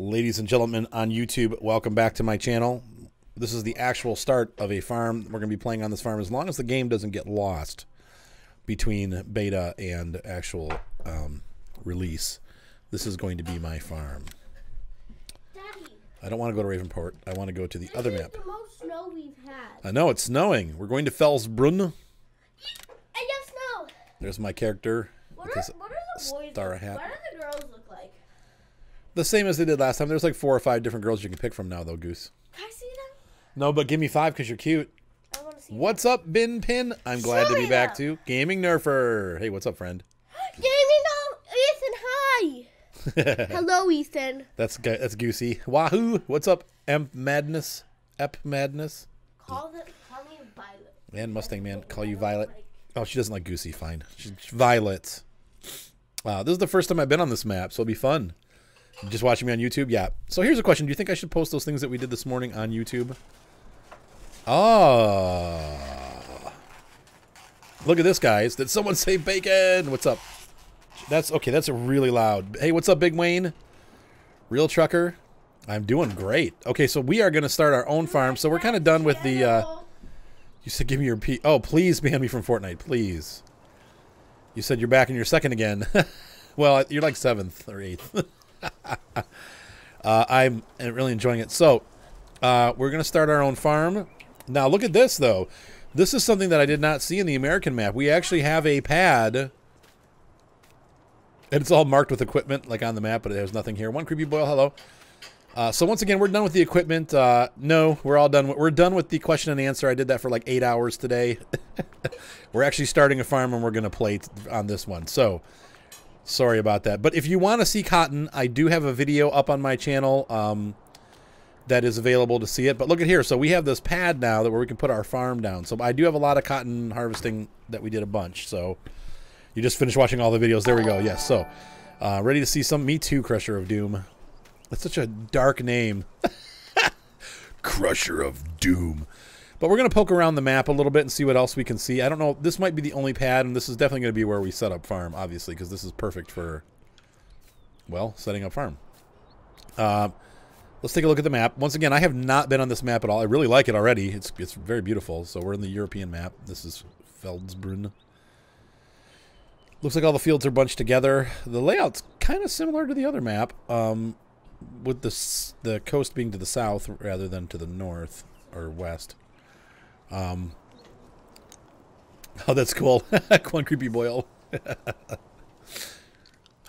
Ladies and gentlemen on YouTube, welcome back to my channel. This is the actual start of a farm. We're going to be playing on this farm as long as the game doesn't get lost between beta and actual um, release. This is going to be my farm. Daddy, I don't want to go to Ravenport. I want to go to the other map. the most snow we've had. I know, it's snowing. We're going to Felsbrunn. I just know. There's my character What are, what are the boys? star hat. What do the girls look like? The same as they did last time. There's like four or five different girls you can pick from now, though, Goose. Can I see them? No, but give me five because you're cute. I want to see. What's up, Bin Pin? I'm glad to be back them. too. Gaming Nerfer. Hey, what's up, friend? Gaming on Ethan. Hi. Hello, Ethan. That's that's Goosey. Wahoo! What's up, Emp Madness? Ep Madness? Call the call me Violet. And Mustang Man, call you Violet. Oh, she doesn't like Goosey. Fine. She's Violet. Wow, this is the first time I've been on this map, so it'll be fun. Just watching me on YouTube? Yeah. So here's a question. Do you think I should post those things that we did this morning on YouTube? Oh. Look at this, guys. Did someone say bacon? What's up? That's okay. That's really loud. Hey, what's up, Big Wayne? Real trucker. I'm doing great. Okay, so we are going to start our own farm. So we're kind of done with the. Uh, you said give me your P. Oh, please ban me from Fortnite, please. You said you're back in your second again. well, you're like seventh or eighth. uh, I'm really enjoying it. So, uh, we're going to start our own farm. Now, look at this, though. This is something that I did not see in the American map. We actually have a pad. And it's all marked with equipment, like on the map, but there's nothing here. One creepy boil, hello. Uh, so once again, we're done with the equipment. Uh, no, we're all done. We're done with the question and answer. I did that for like eight hours today. we're actually starting a farm and we're going to play on this one. So sorry about that. But if you want to see cotton, I do have a video up on my channel um, that is available to see it. But look at here. So we have this pad now that where we can put our farm down. So I do have a lot of cotton harvesting that we did a bunch. So you just finished watching all the videos. There we go. Yes. So uh, ready to see some Me Too Crusher of Doom. That's such a dark name. Crusher of Doom. But we're going to poke around the map a little bit and see what else we can see. I don't know. This might be the only pad, and this is definitely going to be where we set up farm, obviously, because this is perfect for, well, setting up farm. Uh, let's take a look at the map. Once again, I have not been on this map at all. I really like it already. It's, it's very beautiful. So we're in the European map. This is Felsbrunn. Looks like all the fields are bunched together. The layout's kind of similar to the other map, um, with the the coast being to the south rather than to the north or west. Um, oh, that's cool. One creepy boil.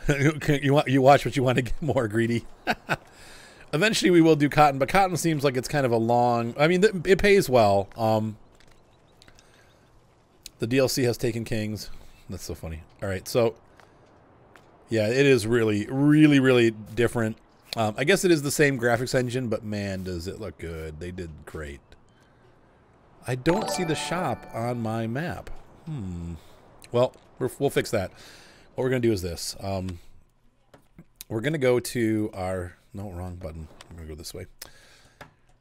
you want you watch what you want to get more greedy. Eventually, we will do cotton, but cotton seems like it's kind of a long. I mean, it pays well. Um, the DLC has taken kings. That's so funny. All right, so yeah, it is really, really, really different. Um, I guess it is the same graphics engine, but man, does it look good. They did great. I don't see the shop on my map. Hmm. Well, we're, we'll fix that. What we're going to do is this. Um, we're going to go to our... No, wrong button. I'm going to go this way.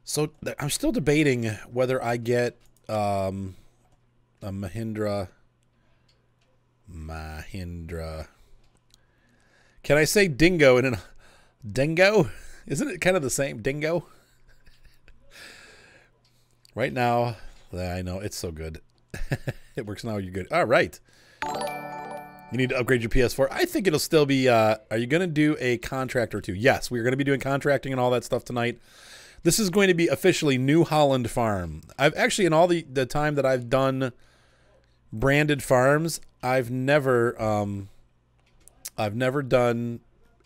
So I'm still debating whether I get um, a Mahindra... Mahindra... Can I say dingo in an... Dingo? Isn't it kind of the same? Dingo? right now, yeah, I know, it's so good. it works now, you're good. All right. You need to upgrade your PS4. I think it'll still be, uh, are you going to do a contract or two? Yes, we're going to be doing contracting and all that stuff tonight. This is going to be officially New Holland Farm. I've actually, in all the, the time that I've done branded farms, I've never, um, I've never done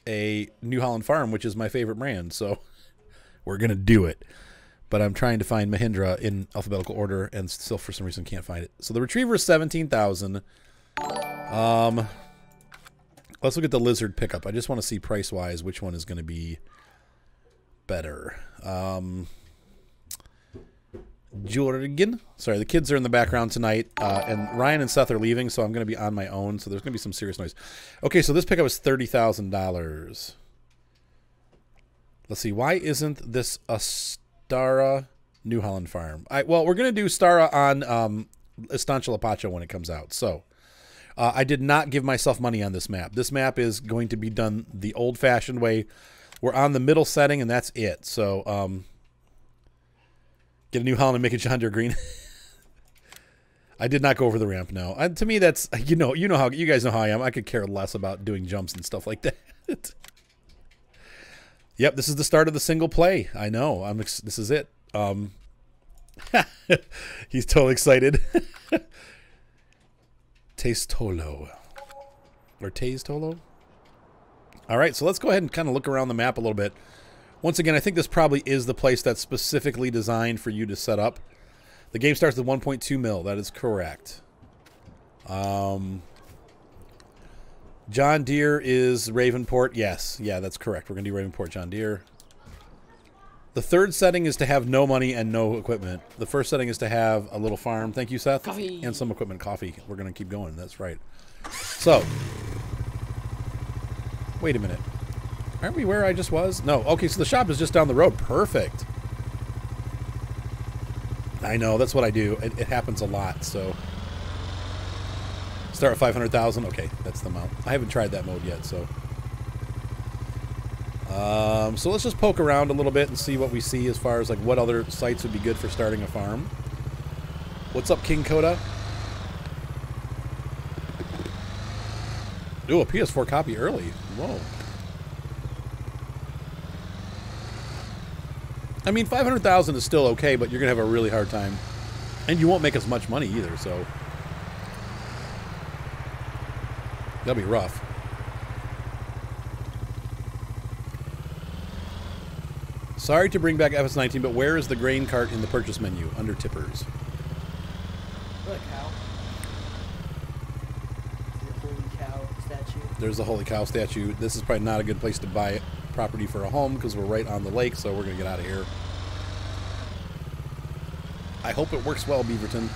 a New Holland Farm, which is my favorite brand. So we're gonna do it. But I'm trying to find Mahindra in alphabetical order, and still for some reason can't find it. So the Retriever is seventeen thousand. Um, let's look at the Lizard pickup. I just want to see price wise which one is going to be better. Um, Jorgen. Sorry, the kids are in the background tonight, uh, and Ryan and Seth are leaving, so I'm going to be on my own. So there's going to be some serious noise. Okay, so this pickup is thirty thousand dollars. Let's see. Why isn't this a Stara New Holland Farm? I well, we're to do Stara on um, Estancia Lapacho when it comes out. So uh, I did not give myself money on this map. This map is going to be done the old-fashioned way We're on the middle setting, and that's it. So, um, get a New Holland and make it Deere green. I did not go over the ramp. No, to me, that's you know, you know how you guys know how I am. I could care less about doing jumps and stuff like that. Yep, this is the start of the single play. I know. I'm. This is it. Um, he's totally excited. Taste Tolo. Or Taze Tolo? All right, so let's go ahead and kind of look around the map a little bit. Once again, I think this probably is the place that's specifically designed for you to set up. The game starts at 1.2 mil. That is correct. Um, John Deere is Ravenport. Yes, yeah, that's correct. We're going to do Ravenport John Deere. The third setting is to have no money and no equipment. The first setting is to have a little farm. Thank you, Seth. Coffee. And some equipment. Coffee. We're going to keep going. That's right. So, wait a minute. Aren't we where I just was? No. Okay, so the shop is just down the road. Perfect. I know. That's what I do. It, it happens a lot, so... Start at 500,000. Okay, that's the amount. I haven't tried that mode yet, so... Um, so let's just poke around a little bit and see what we see as far as like what other sites would be good for starting a farm. What's up, King Coda? Ooh, a PS4 copy early. Whoa. I mean, 500,000 is still okay, but you're going to have a really hard time. And you won't make as much money either, so... That'll be rough. Sorry to bring back FS19, but where is the grain cart in the purchase menu under tippers? Look, cow. The holy cow statue. There's the holy cow statue. This is probably not a good place to buy property for a home because we're right on the lake, so we're going to get out of here. I hope it works well, Beaverton.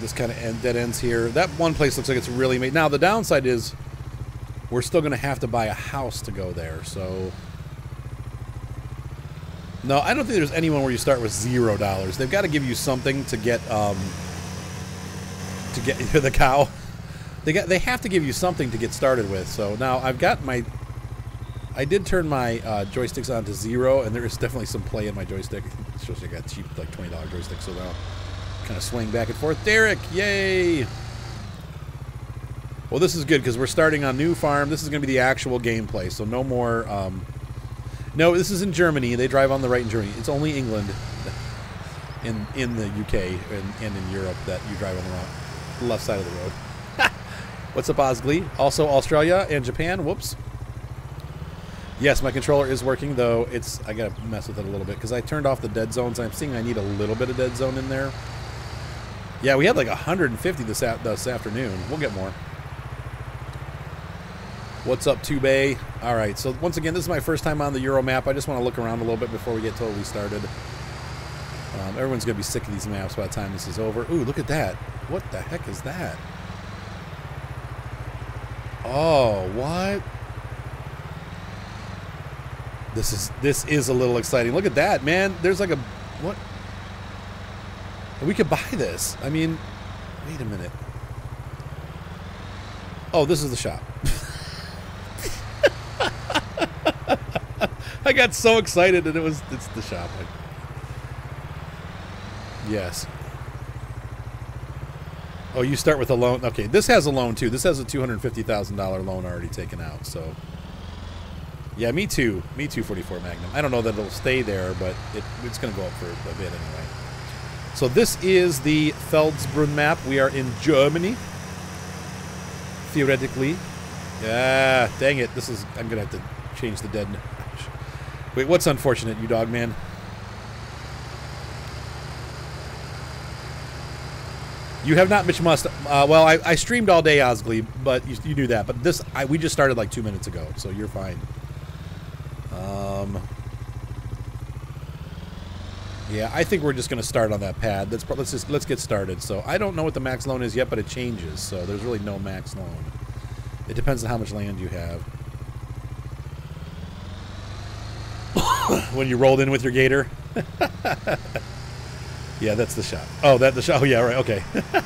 This kind of end, dead ends here. That one place looks like it's really made. Now, the downside is we're still going to have to buy a house to go there, so... No, I don't think there's anyone where you start with zero dollars. They've got to give you something to get um, to get the cow. They got they have to give you something to get started with. So now I've got my I did turn my uh, joysticks on to zero, and there is definitely some play in my joystick. Shows I got cheap like twenty dollar joystick, so now kind of swing back and forth. Derek, yay! Well, this is good because we're starting on new farm. This is going to be the actual gameplay, so no more. Um, no, this is in Germany. They drive on the right in Germany. It's only England, in in the UK and, and in Europe that you drive on the wrong, left side of the road. What's up, Osglee? Also Australia and Japan. Whoops. Yes, my controller is working though. It's I gotta mess with it a little bit because I turned off the dead zones. I'm seeing I need a little bit of dead zone in there. Yeah, we had like 150 this this afternoon. We'll get more. What's up, Tubey? All right, so once again, this is my first time on the Euro map. I just want to look around a little bit before we get totally started. Um, everyone's going to be sick of these maps by the time this is over. Ooh, look at that. What the heck is that? Oh, what? This is this is a little exciting. Look at that, man. There's like a what? We could buy this. I mean, wait a minute. Oh, this is the shop. I got so excited and it was it's the shop. Yes. Oh, you start with a loan. Okay, this has a loan too. This has a two hundred fifty thousand dollar loan already taken out. So, yeah, me too. Me too. Forty four Magnum. I don't know that it'll stay there, but it, it's going to go up for a bit anyway. So this is the Felsbrunn map. We are in Germany. Theoretically. Yeah, dang it. This is. I'm going to have to change the dead. Wait, what's unfortunate, you dog man? You have not Mitch Must. Uh, well, I, I streamed all day, Osglee, but you, you knew that. But this, I, we just started like two minutes ago, so you're fine. Um, yeah, I think we're just going to start on that pad. Let's let's just let's get started. So I don't know what the max loan is yet, but it changes. So there's really no max loan. It depends on how much land you have. when you rolled in with your gator. yeah, that's the shot. Oh, that the shot. Oh, yeah, right. Okay. I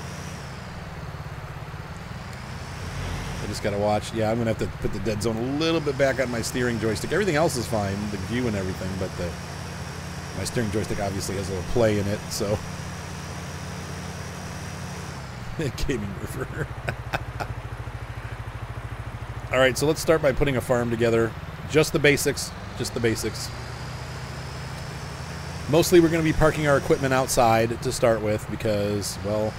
just just got to watch. Yeah, I'm going to have to put the dead zone a little bit back on my steering joystick. Everything else is fine, the view and everything, but the my steering joystick obviously has a little play in it, so. Gaming river. All right, so let's start by putting a farm together. Just the basics, just the basics. Mostly we're going to be parking our equipment outside to start with because, well,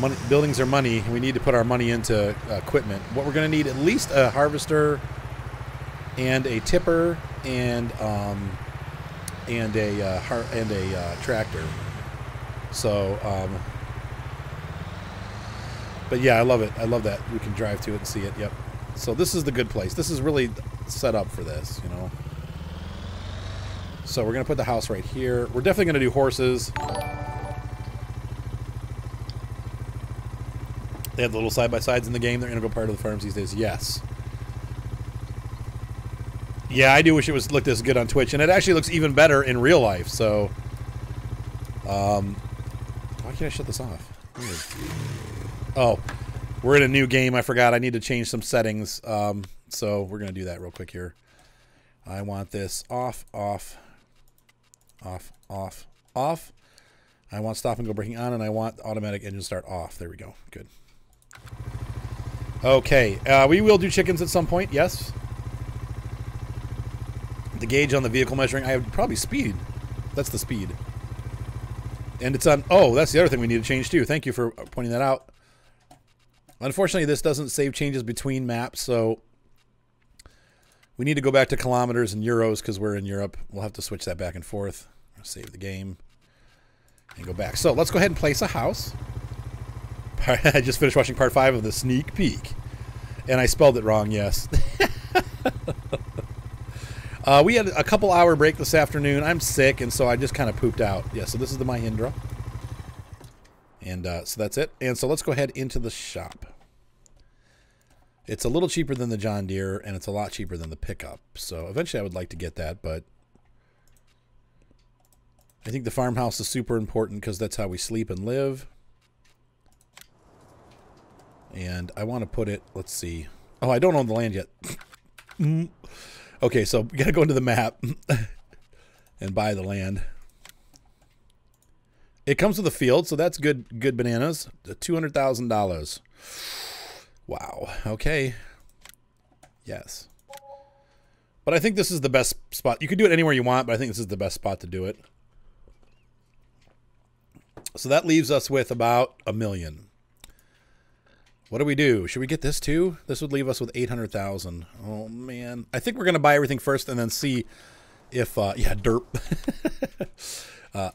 money, buildings are money. We need to put our money into equipment. What we're going to need at least a harvester and a tipper and um, and a uh, and a uh, tractor. So, um, but yeah, I love it. I love that we can drive to it and see it. Yep. So this is the good place. This is really set up for this, you know. So we're to put the house right here. We're definitely to do horses. They have the little side-by-sides in the game. They're integral part of the farms these days. Yes. Yeah, I do wish it was looked this good on Twitch, and it actually looks even better in real life. So, um, why can't I shut this off? Oh, we're in a new game. I forgot. I need to change some settings. Um, so we're gonna do that real quick here. I want this off, off, off, off, off. I want stop and go braking on, and I want automatic engine start off. There we go. Good. Okay, uh, we will do chickens at some point. Yes. The gauge on the vehicle measuring, I have probably speed. That's the speed. And it's on. Oh, that's the other thing we need to change too. Thank you for pointing that out. Unfortunately, this doesn't save changes between maps, so we need to go back to kilometers and euros because we're in Europe. We'll have to switch that back and forth. Save the game and go back. So let's go ahead and place a house. I just finished watching part five of the sneak peek, and I spelled it wrong. Yes. uh, we had a couple hour break this afternoon. I'm sick, and so I just kind of pooped out. Yeah. So this is the Mahindra, and uh, so that's it. And so let's go ahead into the shop. It's a little cheaper than the John Deere, and it's a lot cheaper than the pickup. So eventually, I would like to get that, but I think the farmhouse is super important because that's how we sleep and live. And I want to put it, let's see. Oh, I don't own the land yet. okay, so we got to go into the map and buy the land. It comes with a field, so that's good good bananas. $200,000. Wow. Okay. Yes. But I think this is the best spot. You can do it anywhere you want, but I think this is the best spot to do it. So that leaves us with about a million. What do we do? Should we get this too? This would leave us with 800,000. Oh man. I think we're going to buy everything first and then see if uh yeah, derp. uh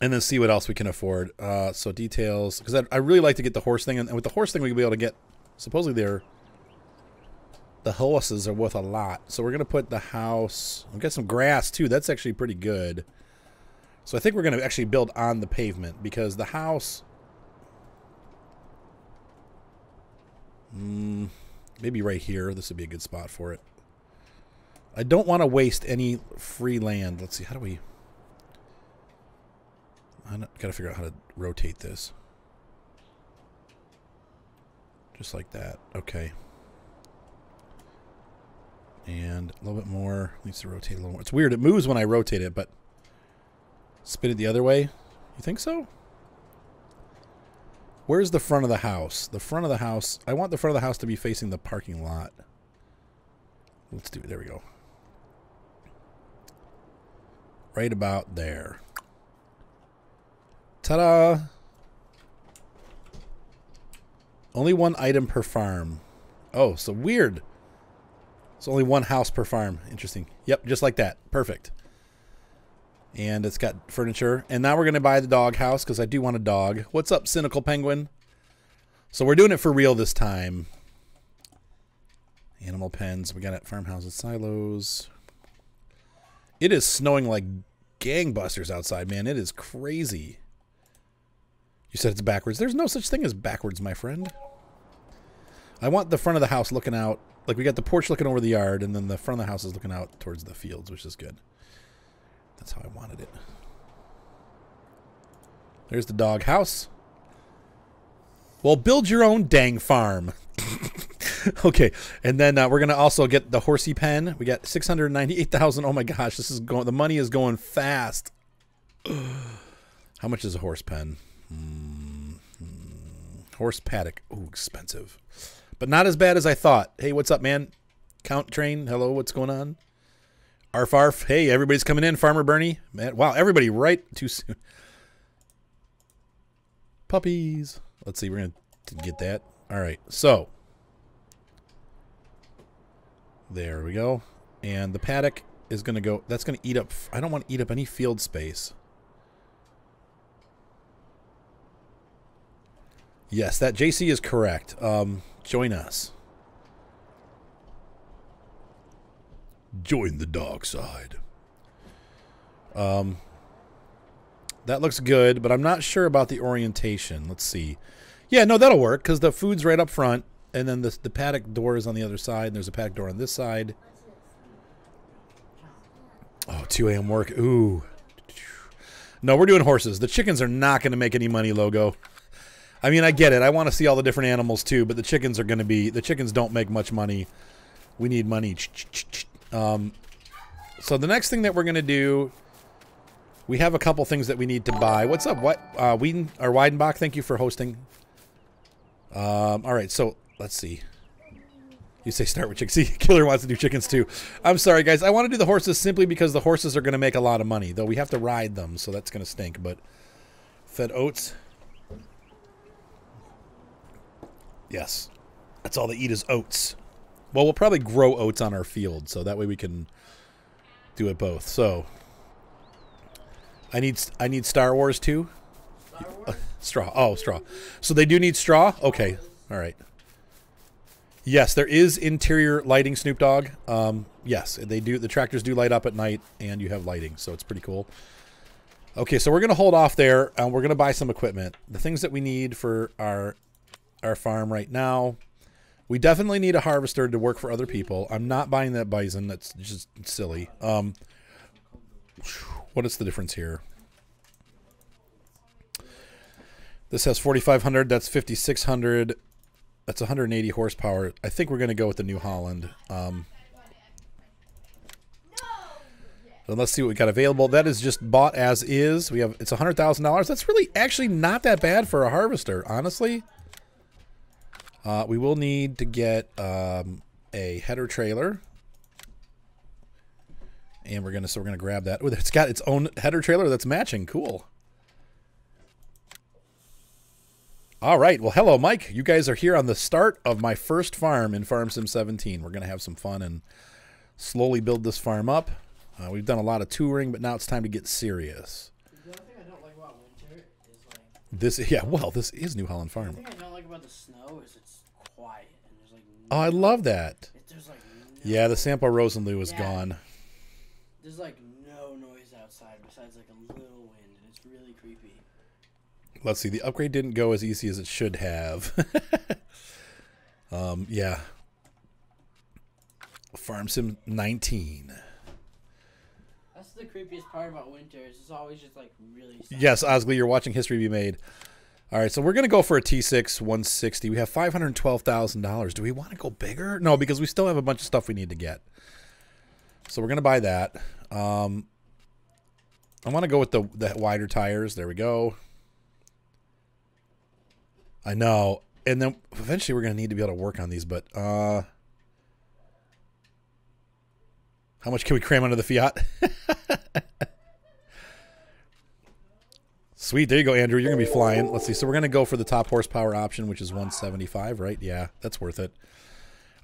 and then see what else we can afford. Uh so details cuz I, I really like to get the horse thing and with the horse thing we'll be able to get supposedly they're the horses are worth a lot. So we're going to put the house. We've got some grass too. That's actually pretty good. So I think we're going to actually build on the pavement because the house Mm, maybe right here. This would be a good spot for it. I don't want to waste any free land. Let's see. How do we... I got to figure out how to rotate this. Just like that. Okay. And a little bit more. Needs to rotate a little more. It's weird. It moves when I rotate it, but spin it the other way. You think so? Where's the front of the house? The front of the house. I want the front of the house to be facing the parking lot. Let's do it. There we go. Right about there. Ta-da! Only one item per farm. Oh, so weird. It's only one house per farm. Interesting. Yep, just like that. Perfect. And it's got furniture. And now we're going to buy the dog house because I do want a dog. What's up, Cynical Penguin? So we're doing it for real this time. Animal pens. We got it. Farmhouses, silos. It is snowing like gangbusters outside, man. It is crazy. You said it's backwards. There's no such thing as backwards, my friend. I want the front of the house looking out. Like we got the porch looking over the yard, and then the front of the house is looking out towards the fields, which is good. That's how I wanted it. There's the dog house. Well, build your own dang farm. okay, and then uh, we're gonna also get the horsey pen. We got six hundred ninety-eight thousand. Oh my gosh, this is going. The money is going fast. How much is a horse pen? Hmm, horse paddock. Ooh, expensive, but not as bad as I thought. Hey, what's up, man? Count train. Hello, what's going on? Arf arf. Hey, everybody's coming in. Farmer Bernie. Man, wow, everybody right too soon. Puppies. Let's see. We're gonna get that. All right. So there we go. And the paddock is going to go... That's going to eat up... I don't want to eat up any field space. Yes, that JC is correct. Um, join us. Join the dark side. Um, that looks good, but I'm not sure about the orientation. Let's see. Yeah, no, that'll work because the food's right up front and then the, the paddock door is on the other side, and there's a paddock door on this side. Oh, 2 a.m. work. Ooh. No, we're doing horses. The chickens are not going to make any money, Logo. I mean, I get it. I want to see all the different animals, too, but the chickens are going to be... The chickens don't make much money. We need money. Um, so the next thing that we're going to do... We have a couple things that we need to buy. What's up? What? Uh, Whedon, or Weidenbach, thank you for hosting. Um, all right, so Let's see. You say start with chickens. See, Killer wants to do chickens too. I'm sorry, guys. I want to do the horses simply because the horses are going to make a lot of money. Though we have to ride them, so that's going to stink. But fed oats. Yes. That's all they eat is oats. Well, we'll probably grow oats on our field, so that way we can do it both. So I need I need Star Wars too. Star Wars? straw. Oh, straw. So they do need straw? Okay. All right. Yes, there is interior lighting, Snoop Dogg. Um, yes, they do. The tractors do light up at night, and you have lighting, so it's pretty cool. Okay, so we're gonna hold off there, and we're gonna buy some equipment. The things that we need for our our farm right now. We definitely need a harvester to work for other people. I'm not buying that bison. That's just silly. Um, what is the difference here? This has 4,500. That's 5,600. That's 180 horsepower. I think we're going to go with the New Holland. Um, let's see what we got available. That is just bought as is. We have it's $100,000. That's really actually not that bad for a harvester, honestly. Uh, we will need to get um, a header trailer. And we're gonna so we're gonna grab that. Oh, it's got its own header trailer that's matching. Cool. All right. Well, hello, Mike. You guys are here on the start of my first farm in Farm Sim 17. We're going to have some fun and slowly build this farm up. Uh, we've done a lot of touring, but now it's time to get serious. The only thing I don't like about winter is like. This, yeah, well, this is New Holland Farm. Thing I don't like about the snow is it's quiet and there's like. Oh, I love that. It, there's like. No, Yeah, the Sampo Rosenlew is Yeah. gone. There's like no noise outside besides like a little wind and it's really creepy. Let's see. The upgrade didn't go as easy as it should have. um, yeah. Farm Sim 19. That's the creepiest part about winter. Is it's always just like really. silent. Yes, Osley, you're watching history be made. All right, so we're gonna go for a T6 160. We have five hundred twelve thousand dollars. Do we want to go bigger? No, because we still have a bunch of stuff we need to get. So we're gonna buy that. Um, I want to go with the the wider tires. There we go. I know, and then eventually we're gonna need to be able to work on these. But uh, how much can we cram under the Fiat? Sweet, there you go, Andrew. You're gonna be flying. Let's see. So we're gonna go for the top horsepower option, which is 175, right? Yeah, that's worth it.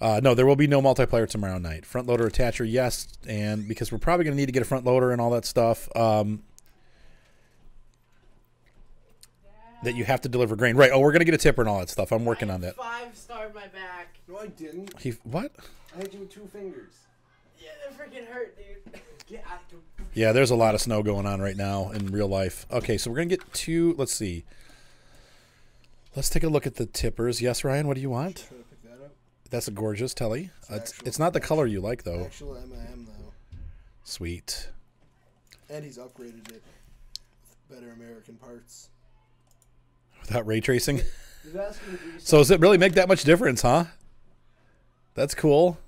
Uh, no, there will be no multiplayer tomorrow night. Front loader attacher, yes, and because we're probably gonna need to get a front loader and all that stuff. Um, that you have to deliver grain, right? Oh, we're gonna get a tipper and all that stuff. I'm working on that. Five star my back. No, I didn't. He what? I hit you with two fingers. Yeah, that freaking hurt, dude. Get out. Yeah, there's a lot of snow going on right now in real life. Okay, so we're gonna get two. Let's see. Let's take a look at the tippers. Yes, Ryan. What do you want? Try to pick that. That's a gorgeous telly. Uh, It's, it's not the color you like though. Actual M though, Sweet. and he's upgraded it with better American parts. without ray tracing. He's asking three So does it really make that much difference, huh? That's cool.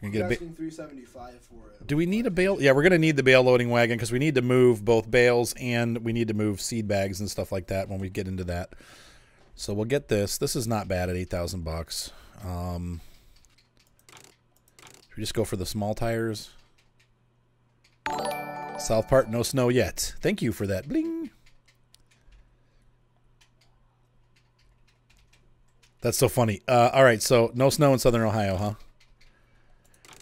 So we're gonna get a ba- 375 for it. Do we need a bale? Yeah, we're gonna need the bale loading wagon because we need to move both bales and we need to move seed bags and stuff like that when we get into that. So we'll get this. This is not bad at eight thousand bucks. Um, should we just go for the small tires? South part, no snow yet. Thank you for that. Bling. That's so funny. Uh, all right, so no snow in Southern Ohio, huh?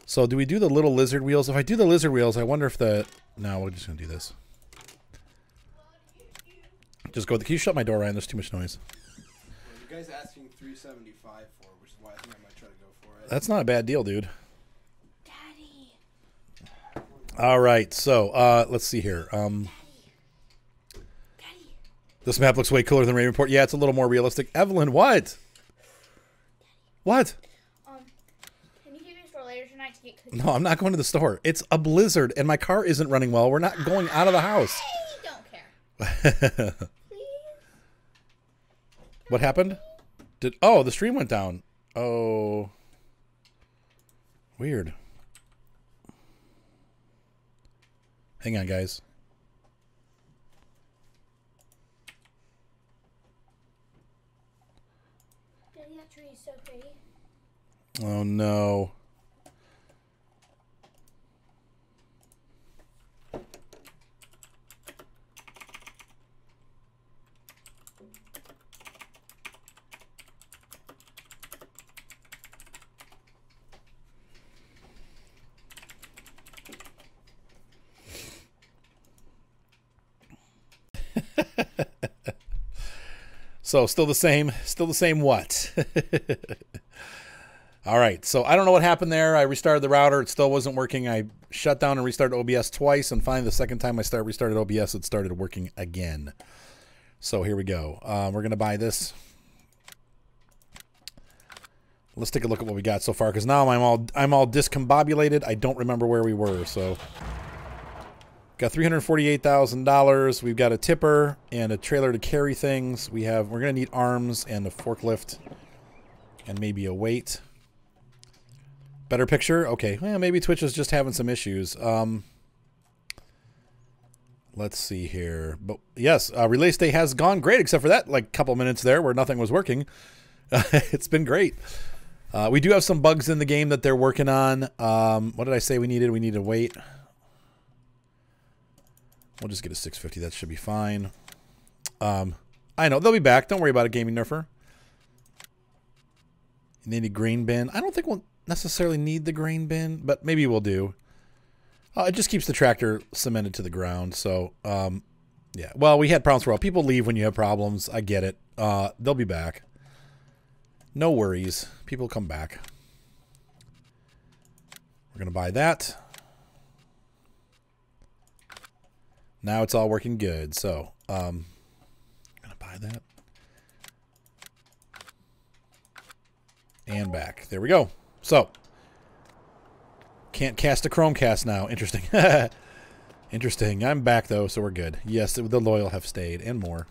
So do we do the little lizard wheels? If I do the lizard wheels, I wonder if the... No, we're just going to do this. Just go... Can you shut my door, Ryan? There's too much noise. Well, you guys asking 375 for which is why I think I might try to go for it. That's not a bad deal, dude. Daddy. All right, so uh, let's see here. Um, Daddy. this map looks way cooler than Ravenport. Yeah, it's a little more realistic. Evelyn, what? What? Um, can you take me to the store later tonight to get cookies? No, I'm not going to the store. It's a blizzard, and my car isn't running well. We're not going out of the house. I don't care. Please. What happened? Did oh the stream went down? Oh, weird. Hang on, guys. Daddy, that tree is so pretty. Oh no. So still the same, still the same what? All right, so I don't know what happened there. I restarted the router, it still wasn't working. I shut down and restarted OBS twice, and finally the second time I start restarted OBS, it started working again. So here we go. Um, we're gonna buy this. Let's take a look at what we got so far, because now I'm all I'm all discombobulated. I don't remember where we were. So got three hundred forty-eight thousand dollars. We've got a tipper and a trailer to carry things. We have we're gonna need arms and a forklift and maybe a weight. Better picture? Okay. Well, maybe Twitch is just having some issues. Um, let's see here. But yes, uh, release day has gone great, except for that like couple minutes there where nothing was working. it's been great. Uh, we do have some bugs in the game that they're working on. Um, what did I say we needed? We need to wait. We'll just get a 650. That should be fine. Um, I know they'll be back. Don't worry about it, gaming nerfer. Need a grain bin. I don't think we'll necessarily need the grain bin, but maybe we'll do. Uh, it just keeps the tractor cemented to the ground. So, um, yeah. Well, we had problems for a while. People leave when you have problems. I get it. Uh, they'll be back. No worries. People come back. We're going to buy that. Now it's all working good. So, um, I'm going to buy that. And back. There we go. So, can't cast a Chromecast now. Interesting. Interesting. I'm back, though, so we're good. Yes, the loyal have stayed, and more.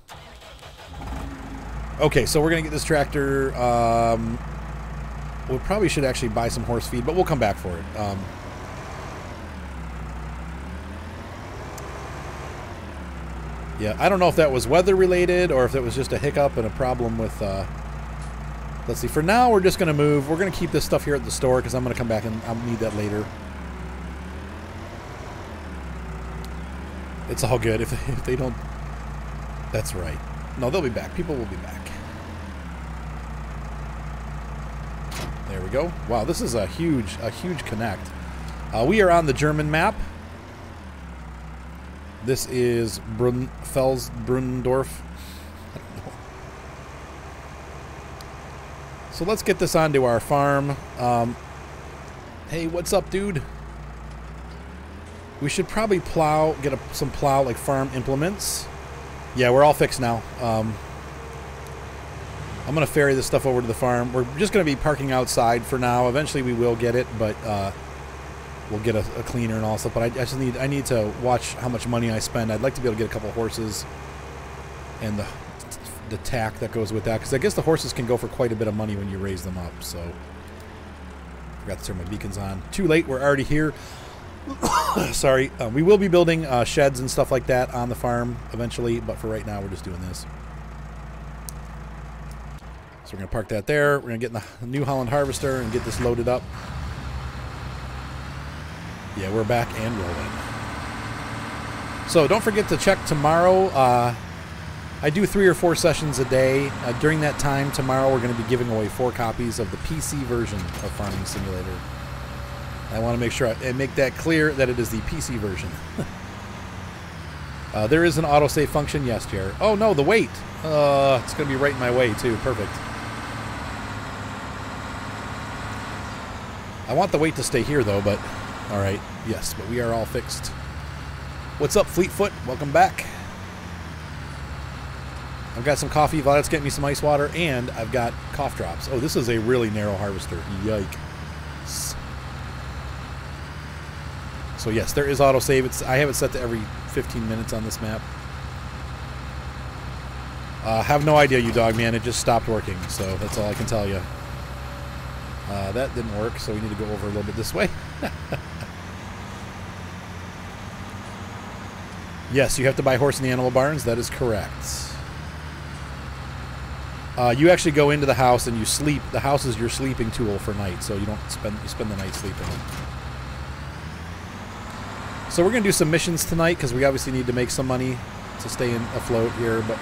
Okay, so we're going to get this tractor. Um, we probably should actually buy some horse feed, but we'll come back for it. Um, yeah, I don't know if that was weather related or if it was just a hiccup and a problem with. Uh, let's see. For now, we're just going to move. We're going to keep this stuff here at the store because I'm going to come back and I'll need that later. It's all good if, if they don't. That's right. No, they'll be back. People will be back. There we go. Wow, this is a huge, a huge connect. Uh, we are on the German map. This is Brun Fels Brunnendorf. So let's get this onto our farm. Um, hey, what's up, dude? We should probably plow, get a, some plow, like farm implements. Yeah, we're all fixed now. Um, I'm going to ferry this stuff over to the farm. We're just going to be parking outside for now. Eventually we will get it, but uh, we'll get a, a, cleaner and all stuff. But I, I, just need I need to watch how much money I spend. I'd like to be able to get a couple horses and the the tack that goes with that because I guess the horses can go for quite a bit of money when you raise them up. So forgot to turn my beacons on. Too late. We're already here. Sorry. Uh, we will be building uh, sheds and stuff like that on the farm eventually, but for right now, we're just doing this. So we're going to park that there. We're going to get in the New Holland Harvester and get this loaded up. Yeah, we're back and rolling. So don't forget to check tomorrow. Uh, I do three or four sessions a day. Uh, during that time, tomorrow we're going to be giving away four copies of the PC version of Farming Simulator. I want to make sure I, and make that clear that it is the PC version. uh, there is an autosave function, yes, Jared. Oh no, the weight. Uh, it's going to be right in my way too. Perfect. I want the weight to stay here though, but all right. Yes, but we are all fixed. What's up, Fleetfoot? Welcome back. I've got some coffee. Violet's getting me some ice water, and I've got cough drops. Oh, this is a really narrow harvester. Yikes. So yes, there is autosave. It's I have it set to every 15 minutes on this map. Uh, have no idea, you dog man. It just stopped working, so that's all I can tell you. Uh, that didn't work, so we need to go over a little bit this way. yes, you have to buy horse in the animal barns. That is correct. Uh, you actually go into the house and you sleep. The house is your sleeping tool for night, so you don't spend you spend the night sleeping. So we're gonna do some missions tonight because we obviously need to make some money to stay in afloat here, but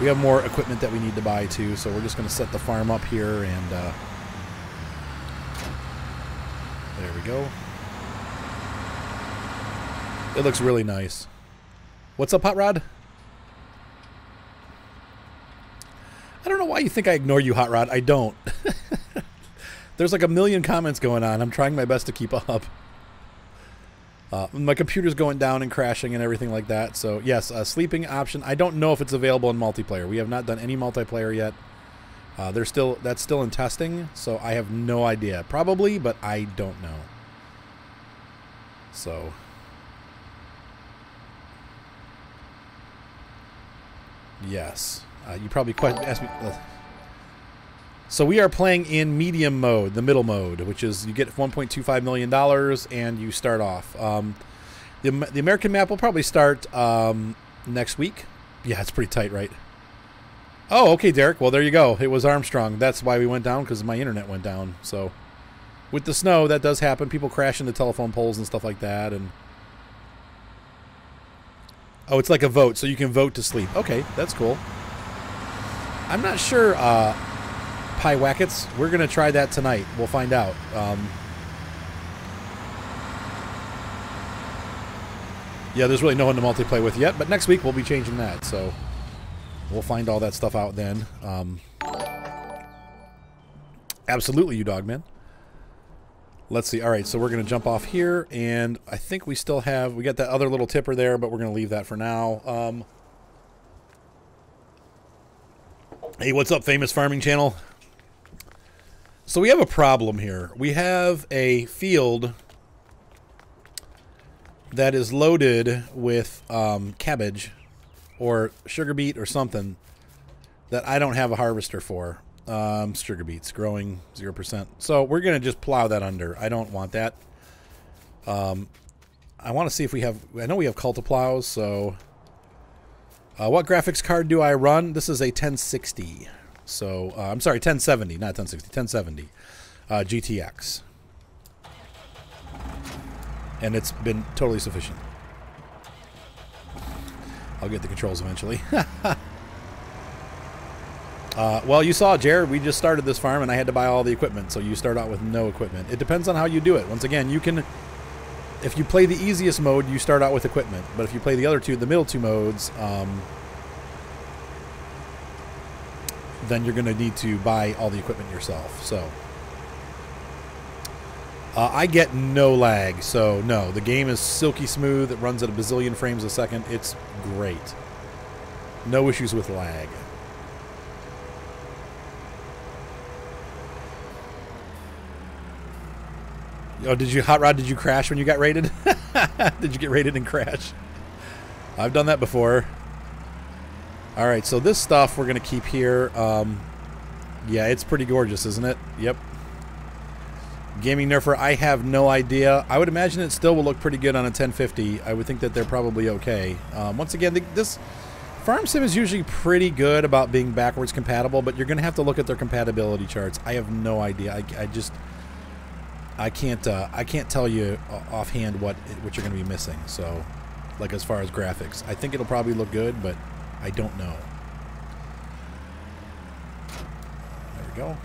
we have more equipment that we need to buy too. So we're just gonna set the farm up here and uh, there we go. It looks really nice. What's up, Hot Rod? I don't know why you think I ignore you, Hot Rod. I don't. There's like a million comments going on. I'm trying my best to keep up. Uh, my computer's going down and crashing and everything like that. So yes, a sleeping option. I don't know if it's available in multiplayer. We have not done any multiplayer yet. Uh, they're still that's still in testing, so I have no idea. Probably, but I don't know. So yes. Uh, you probably quite asked me. Uh, so we are playing in medium mode, the middle mode, which is you get 1.25 million dollars and you start off. Um, the the American map will probably start um, next week. Yeah, it's pretty tight, right? Oh, okay, Derek. Well, there you go. It was Armstrong. That's why we went down because my internet went down. So with the snow, that does happen. People crash into telephone poles and stuff like that, and oh, it's like a vote, so you can vote to sleep. Okay, that's cool. I'm not sure, uh, Pie Wackets. We're going to try that tonight. We'll find out. Um, yeah, there's really no one to multiplayer with yet, but next week we'll be changing that, so we'll find all that stuff out then. Um, absolutely, you dog man. Let's see. All right, so we're going to jump off here, and I think we still have... We got that other little tipper there, but we're going to leave that for now. Um, Hey, what's up, famous farming channel? So we have a problem here. We have a field that is loaded with um, cabbage or sugar beet or something that I don't have a harvester for. Um, sugar beets growing 0%. So we're going to just plow that under. I don't want that. Um, I want to see if we have... I know we have Cultiplows, so... Uh, what graphics card do I run? This is a 1060. So, uh, I'm sorry, 1070, not 1060, 1070. Uh, GTX. And it's been totally sufficient. I'll get the controls eventually. uh, well, you saw, Jared, we just started this farm and I had to buy all the equipment. So you start out with no equipment. It depends on how you do it. Once again, you can if you play the easiest mode, you start out with equipment. But if you play the other two, the middle two modes, um, then you're going to need to buy all the equipment yourself. So uh, I get no lag. So no, the game is silky smooth. It runs at a bazillion frames a second. It's great. No issues with lag. Oh, did you hot rod? Did you crash when you got raided? did you get raided and crash? I've done that before. All right, so this stuff we're to keep here. Um, yeah, it's pretty gorgeous, isn't it? Yep. Gaming Nerfer, I have no idea. I would imagine it still will look pretty good on a 1050. I would think that they're probably okay. Um, once again, the, this Farm Sim is usually pretty good about being backwards compatible, but you're going to have to look at their compatibility charts. I have no idea. I, I just... I can't uh, I can't tell you offhand what what you're going to be missing. So, like as far as graphics, I think it'll probably look good, but I don't know. There we go.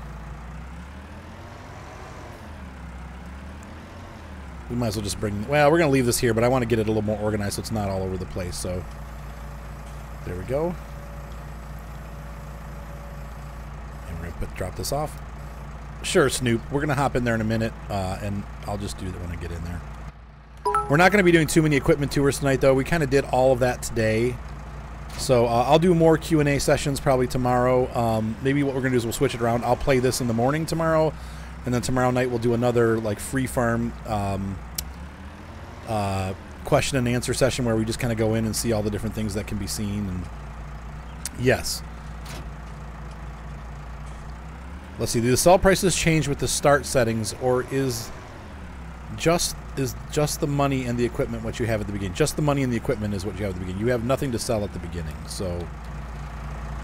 We might as well just bring... Well, we're going to leave this here, but I want to get it a little more organized so it's not all over the place. So, there we go. And we're going to put, drop this off. Sure, Snoop. We're going to hop in there in a minute, uh, and I'll just do that when I get in there. We're not going to be doing too many equipment tours tonight, though. We kind of did all of that today. So uh, I'll do more Q&A sessions probably tomorrow. Um, maybe what we're going to do is we'll switch it around. I'll play this in the morning tomorrow, and then tomorrow night we'll do another like free farm um, uh, question and answer session where we just kind of go in and see all the different things that can be seen. And yes. Let's see. Do the sell prices change with the start settings, or is just is just the money and the equipment what you have at the beginning? Just the money and the equipment is what you have at the beginning. You have nothing to sell at the beginning. So,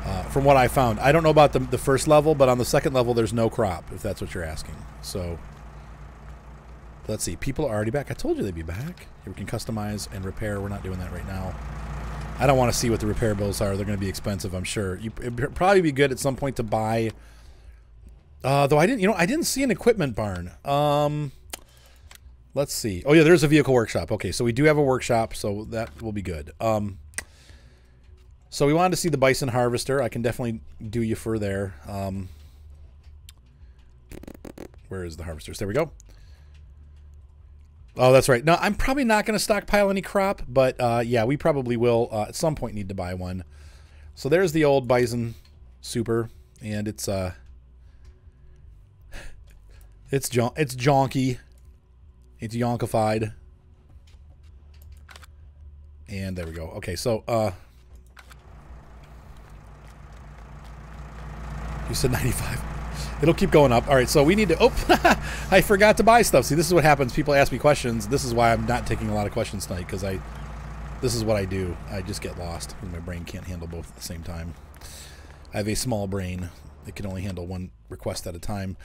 uh, from what I found, I don't know about the, the first level, but on the second level, there's no crop, if that's what you're asking. So, let's see. People are already back. I told you they'd be back. Here we can customize and repair. We're not doing that right now. I don't want to see what the repair bills are. They're going to be expensive, I'm sure. You, it'd probably be good at some point to buy. Uh, though I didn't, you know, I didn't see an equipment barn. Um, let's see. Oh yeah, there's a vehicle workshop. Okay, so we do have a workshop, so that will be good. Um, so we wanted to see the bison harvester. I can definitely do you for there. Um, where is the harvesters? There we go. Oh, that's right. No, I'm probably not going to stockpile any crop, but uh, yeah, we probably will uh, at some point need to buy one. So there's the old bison super, and it's uh, it's jon it's jonky. It's yonkified. And there we go. Okay, so, uh... You said 95. It'll keep going up. All right, so we need to... Oh, I forgot to buy stuff. See, this is what happens. People ask me questions. This is why I'm not taking a lot of questions tonight, because I... This is what I do. I just get lost, my brain can't handle both at the same time. I have a small brain. It can only handle one request at a time.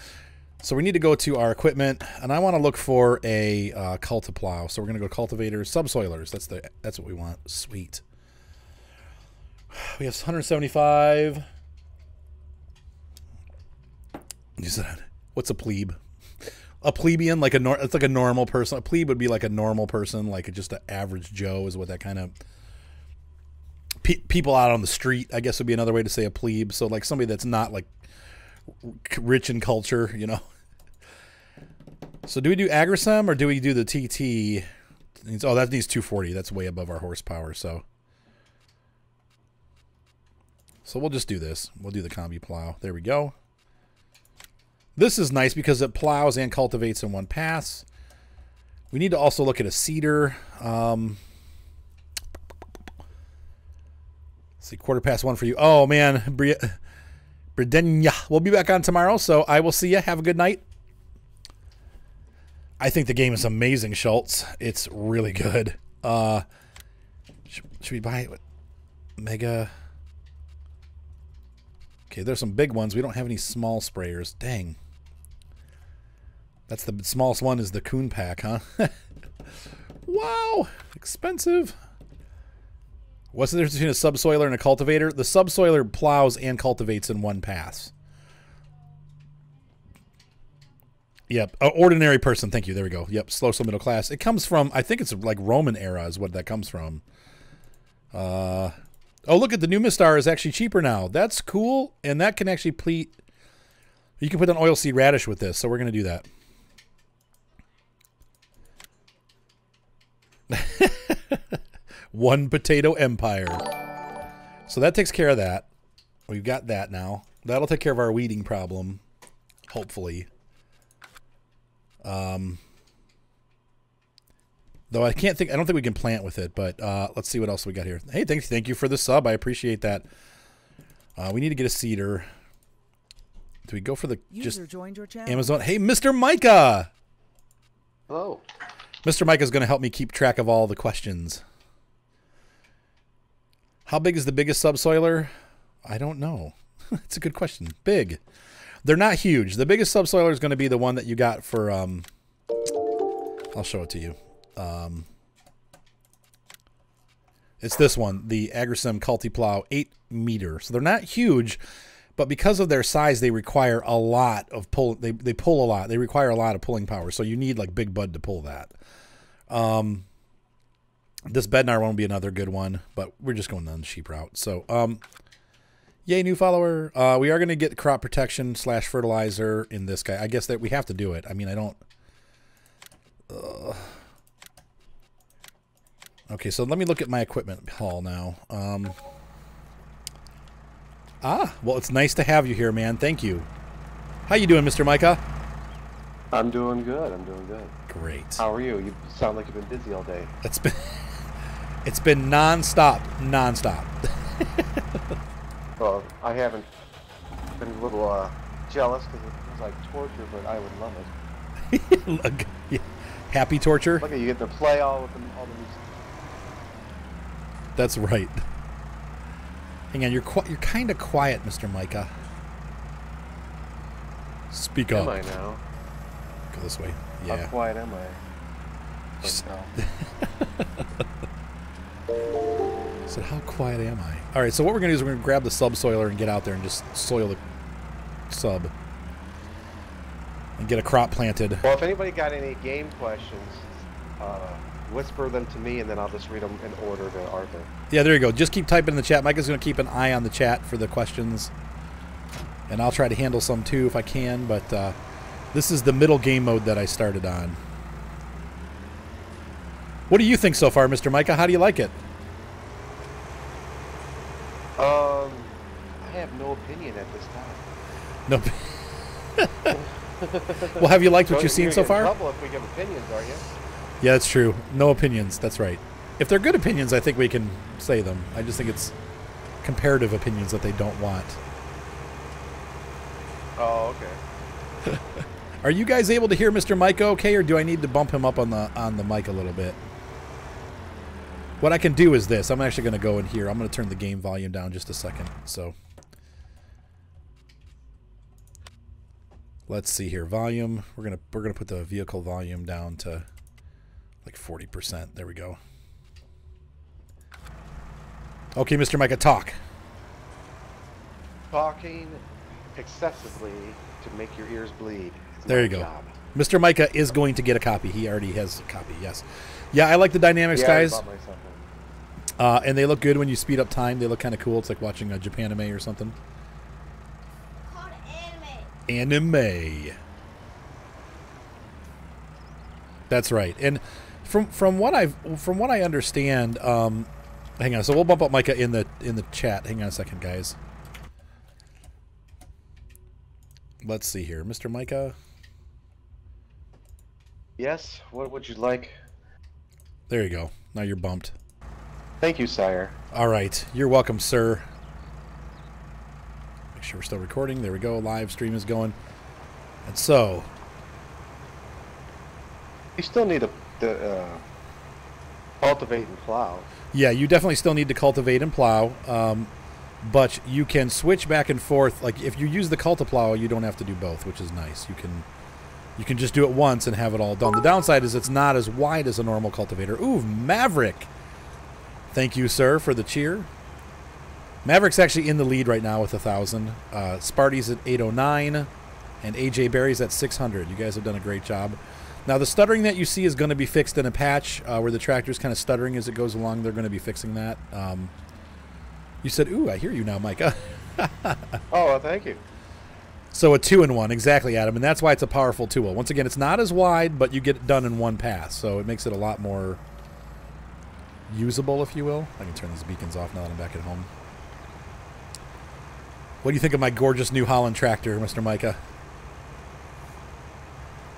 So we need to go to our equipment, and I want to look for a uh, cultiplow. So we're going to go cultivators, subsoilers. That's the that's what we want. Sweet. We have 175. You said, what's a plebe? A plebeian, like a nor it's like a normal person. A plebe would be like a normal person, like just an average Joe, is what that kind of. Pe people out on the street, I guess, would be another way to say a plebe. So like somebody that's not like rich in culture, you know. So do we do Agrisem or do we do the TT? Oh, that needs 240. That's way above our horsepower. So, so we'll just do this. We'll do the combi plow. There we go. This is nice because it plows and cultivates in one pass. We need to also look at a seeder. Um, see, quarter past one for you. Oh, man. Bredenya. We'll be back on tomorrow, so I will see you. Have a good night. I think the game is amazing, Schultz. It's really good. Uh, should, should we buy it? Mega. Okay, there's some big ones. We don't have any small sprayers. Dang. That's the smallest one is the Kuhn Pack, huh? wow, expensive. What's the difference between a subsoiler and a cultivator? The subsoiler plows and cultivates in one pass. Yep, uh, ordinary person. Thank you. There we go. Yep, slow, slow middle class. It comes from. I think it's like Roman era is what that comes from. Uh, oh, look at the new Mistar is actually cheaper now. That's cool, and that can actually pleat. You can put an oilseed radish with this, so we're gonna do that. One potato empire. So that takes care of that. We've got that now. That'll take care of our weeding problem, hopefully. Um, though I can't think, I don't think we can plant with it, but uh, let's see what else we got here. Hey, thank, thank you for the sub. I appreciate that. Uh, we need to get a seeder. Do we go for the just User joined your channel. Amazon? Hey, Mr. Micah. Hello. Mr. Micah is going to help me keep track of all the questions. How big is the biggest subsoiler? I don't know. It's a good question. Big. They're not huge. The biggest subsoiler is going to be the one that you got for. Um, I'll show it to you. Um, it's this one, the Agrisem Cultiplow 8 meter. So they're not huge, but because of their size, they require a lot of pull. They, they pull a lot. They require a lot of pulling power. So you need like Big Bud to pull that. Um, this Bednar won't be another good one, but we're just going on the sheep route. So, um, yay, new follower. Uh, we are going to get crop protection slash fertilizer in this guy. I guess that we have to do it. I mean, I don't. Uh, okay, so let me look at my equipment haul now. Um, ah, well, it's nice to have you here, man. Thank you. How you doing, Mr. Micah? I'm doing good. I'm doing good. Great. How are you? You sound like you've been busy all day. It's been it's been nonstop, nonstop. Well, I haven't been a little uh, jealous because it was like torture, but I would love it. Look, yeah. Happy torture. Look you get to play all with them, all the new That's right. Hang on, you're you're kind of quiet, Mr. Micah. Speak Am up. I now? Go this way. Yeah. How quiet am I? Just- Uh, said, how quiet am I? All right. So what we're gonna do is we're gonna grab the subsoiler and get out there and just soil the sub and get a crop planted. well, if anybody got any game questions, uh, whisper them to me, and then I'll just read them in order to Arthur. Yeah, there you go. Just keep typing in the chat. Micah's going to keep an eye on the chat for the questions. And I'll try to handle some too if I can. But uh, this is the middle game mode that I started on. What do you think so far, Mr. Micah? How do you like it? Um, I have no opinion at this time. No. well, have you liked what So you've seen so far? trouble if we give opinions, are you? Yeah, that's true. No opinions. That's right. If they're good opinions, I think we can say them. I just think it's comparative opinions that they don't want. Oh, okay. Are you guys able to hear Mr. Micah okay, or do I need to bump him up on the on the mic a little bit? What I can do is this. I'm actually going to go in here. I'm going to turn the game volume down just a second. So let's see here. Volume. We're gonna we're gonna put the vehicle volume down to like 40%. There we go. Okay, Mr. Micah, talk. Talking excessively to make your ears bleed. There you go. job. Mr. Micah is going to get a copy. He already has a copy. Yes. Yeah, I like the dynamics, Yeah, guys. bought myself. Uh, and they look good when you speed up time. They look kind of cool. It's like watching a Japan anime or something. Called anime. Anime. That's right. And from from what I've from what I understand, um, hang on. So we'll bump up Micah in the in the chat. Hang on a second, guys. Let's see here, Mr. Micah. Yes, what would you like? There you go. Now you're bumped. Thank you, sire. All right. You're welcome, sir. Make sure we're still recording. There we go. Live stream is going. And so, You still need to, to uh, cultivate and plow. yeah, you definitely still need to cultivate and plow. Um, but you can switch back and forth. Like if you use the cultiplow, you don't have to do both, which is nice. You can you can just do it once and have it all done. The downside is it's not as wide as a normal cultivator. Ooh, Maverick. Thank you, sir, for the cheer. Maverick's actually in the lead right now with a thousand. Uh, Sparty's at 809, and AJ Berry's at 600. You guys have done a great job. Now the stuttering that you see is going to be fixed in a patch uh, where the tractor's kind of stuttering as it goes along. They're going to be fixing that. Um, you said, "Ooh, I hear you now, Micah." Oh, well, thank you. So a two in one, exactly, Adam, and that's why it's a powerful tool. Oh. Once again, it's not as wide, but you get it done in one pass, so it makes it a lot more usable, if you will. I can turn these beacons off now that I'm back at home. What do you think of my gorgeous New Holland tractor, Mr. Micah?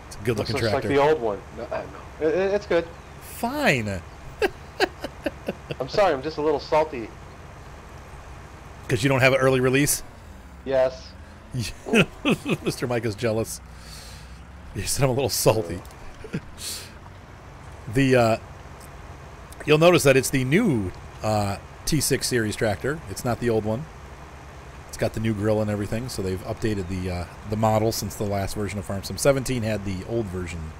It's a good Looks looking just like the old one. No, I know. It, it- it's good. Fine. I'm sorry, I'm just a little salty. Because you don't have an early release? Yes. Mr. Mike is jealous. He said I'm a little salty. the uh, you'll notice that it's the new uh, T6 series tractor. It's not the old one. It's got the new grill and everything, so they've updated the uh, the model since the last version of Farm Sim 17 had the old version.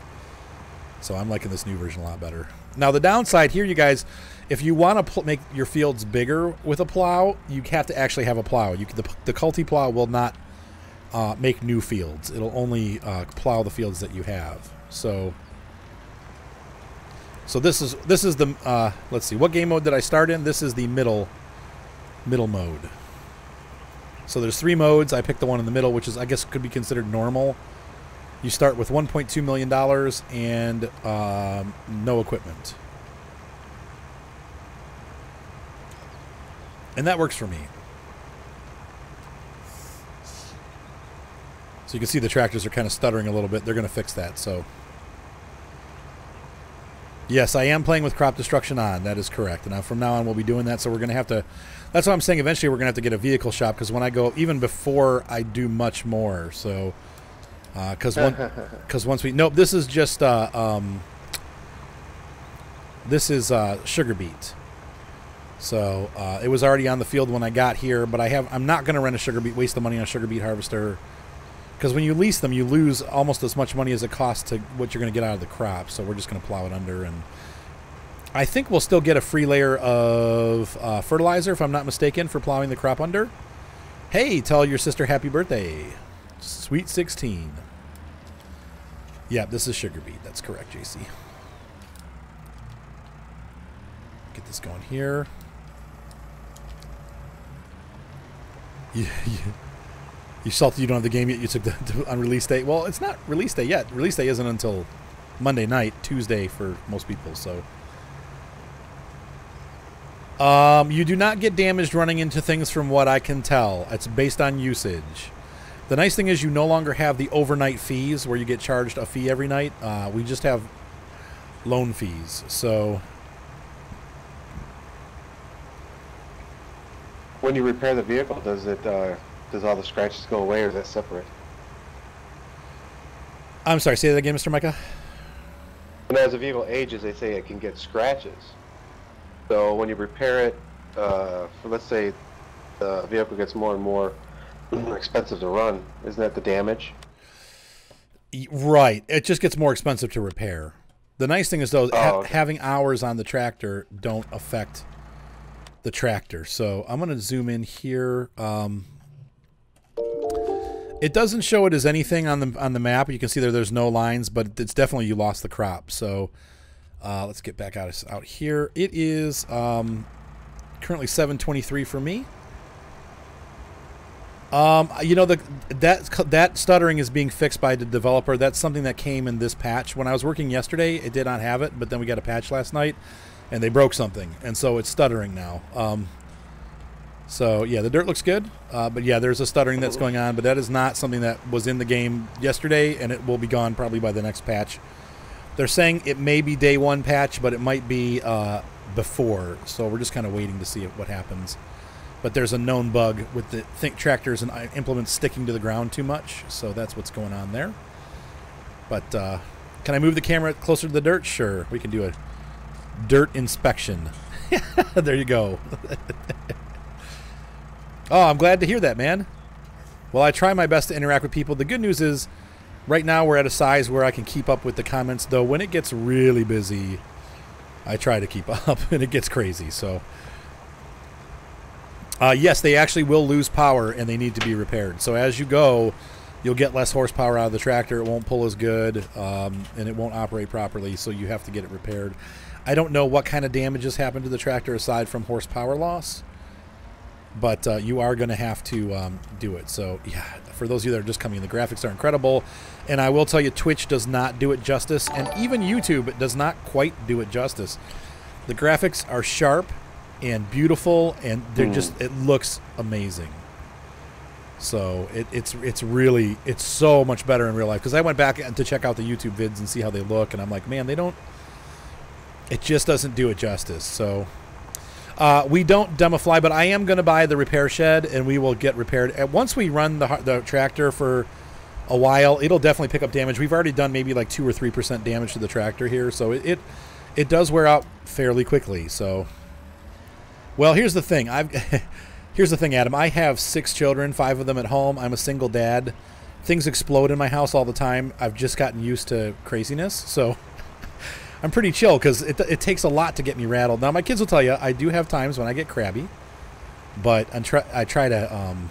So I'm liking this new version a lot better. Now the downside here, you guys, if you want to make your fields bigger with a plow, you have to actually have a plow. You can, the, the Culti plow will not uh, make new fields. It'll only uh, plow the fields that you have. So, so this is this is the uh, let's see what game mode did I start in? This is the middle middle mode. So there's three modes. I picked the one in the middle, which is I guess could be considered normal. You start with 1.2 million dollars and um, no equipment, and that works for me. So you can see the tractors are kind of stuttering a little bit. They're going to fix that. So, yes, I am playing with crop destruction on. That is correct. And now from now on, we'll be doing that. So we're going to have to. That's what I'm saying. Eventually, we're going to have to get a vehicle shop because when I go, even before I do much more. So, because one, because once we nope, this is just uh, um, this is uh, sugar beet. So uh, it was already on the field when I got here, but I have I'm not going to rent a sugar beet, waste the money on a sugar beet harvester because when you lease them, you lose almost as much money as it costs to what you're going to get out of the crop. So we're just going to plow it under, and I think we'll still get a free layer of uh, fertilizer, if I'm not mistaken, for plowing the crop under. Hey, tell your sister happy birthday, sweet 16. Yeah, this is sugar beet. That's correct, JC. Get this going here. Yeah, yeah. You salty you don't have the game yet. You took the, the on release date. Well, it's not release day yet. Release day isn't until Monday night, Tuesday for most people. So, um, you do not get damaged running into things, from what I can tell. It's based on usage. The nice thing is you no longer have the overnight fees where you get charged a fee every night. Uh, we just have loan fees. So, When you repair the vehicle, does it uh, does all the scratches go away, or is that separate? I'm sorry. Say that again, Mr. Micah. And as the vehicle ages, they say it can get scratches. So when you repair it, uh, for let's say the vehicle gets more and more expensive to run, isn't that the damage? Right. It just gets more expensive to repair. The nice thing is though, Oh, ha- okay. having hours on the tractor don't affect the tractor. So I'm going to zoom in here. Um, it doesn't show it as anything on the on the map. You can see there there's no lines, but it's definitely you lost the crop. So uh, let's get back out out here. It is um, currently 7:23 for me. Um, you know the that that stuttering is being fixed by the developer. That's something that came in this patch. When I was working yesterday, it did not have it, but then we got a patch last night, and they broke something, and so it's stuttering now. Um, so yeah, the dirt looks good, uh, but yeah, there's a stuttering that's going on, but that is not something that was in the game yesterday, and it will be gone probably by the next patch. They're saying it may be day one patch, but it might be uh, before. So we're just kind of waiting to see what happens. But there's a known bug with the think tractors and uh, implements sticking to the ground too much, so that's what's going on there. But uh, can I move the camera closer to the dirt? Sure, we can do a dirt inspection. there you go. oh, I'm glad to hear that, man. Well, I try my best to interact with people. The good news is, right now we're at a size where I can keep up with the comments. Though when it gets really busy, I try to keep up, and it gets crazy. So, uh, yes, they actually will lose power, and they need to be repaired. So as you go, you'll get less horsepower out of the tractor. It won't pull as good, um, and it won't operate properly. So you have to get it repaired. I don't know what kind of damages happened to the tractor aside from horsepower loss but uh, you are going to have to um, do it. So, yeah, for those of you that are just coming in, the graphics are incredible. And I will tell you, Twitch does not do it justice, and even YouTube does not quite do it justice. The graphics are sharp and beautiful, and they're just, it looks amazing. So it, it's it's really it's so much better in real life because I went back to check out the YouTube vids and see how they look and I'm like man they don't it just doesn't do it justice so Uh, we don't demo fly, but I am going to buy the repair shed, and we will get repaired. And once we run the the tractor for a while, it'll definitely pick up damage. We've already done maybe like two or three percent damage to the tractor here, so it, it it does wear out fairly quickly. So, well, here's the thing. I've here's the thing, Adam. I have six children, five of them at home. I'm a single dad. Things explode in my house all the time. I've just gotten used to craziness, so I'm pretty chill because it, it takes a lot to get me rattled. Now, my kids will tell you I do have times when I get crabby, but I'm try, I try to. Um,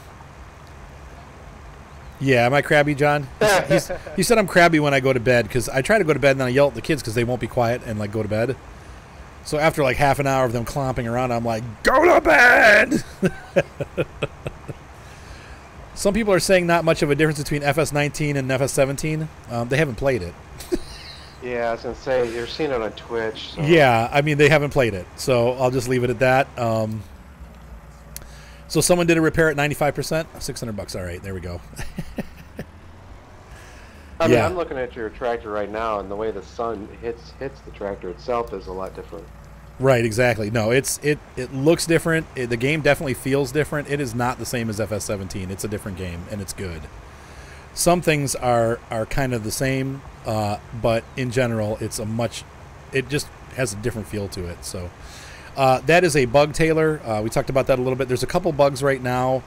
yeah, am I crabby, John? He's, he said I'm crabby when I go to bed because I try to go to bed and then I yell at the kids because they won't be quiet and like go to bed. So after like half an hour of them clomping around, I'm like, go to bed. Some people are saying not much of a difference between FS19 and FS17. Um, they haven't played it. Yeah, I was gonna say you're seeing it on Twitch. So. Yeah, I mean they haven't played it, so I'll just leave it at that. Um, so someone did a repair at 95%, 600 bucks. All right, there we go. I mean, Yeah. I'm looking at your tractor right now, and the way the sun hits hits the tractor itself is a lot different. right, exactly. No, it's it it looks different. It, the game definitely feels different. It is not the same as FS17. It's a different game, and it's good. Some things are are kind of the same, uh, but in general, it's a much. It just has a different feel to it. So. Uh, that is a bug Taylor. Uh, we talked about that a little bit. There's a couple bugs right now.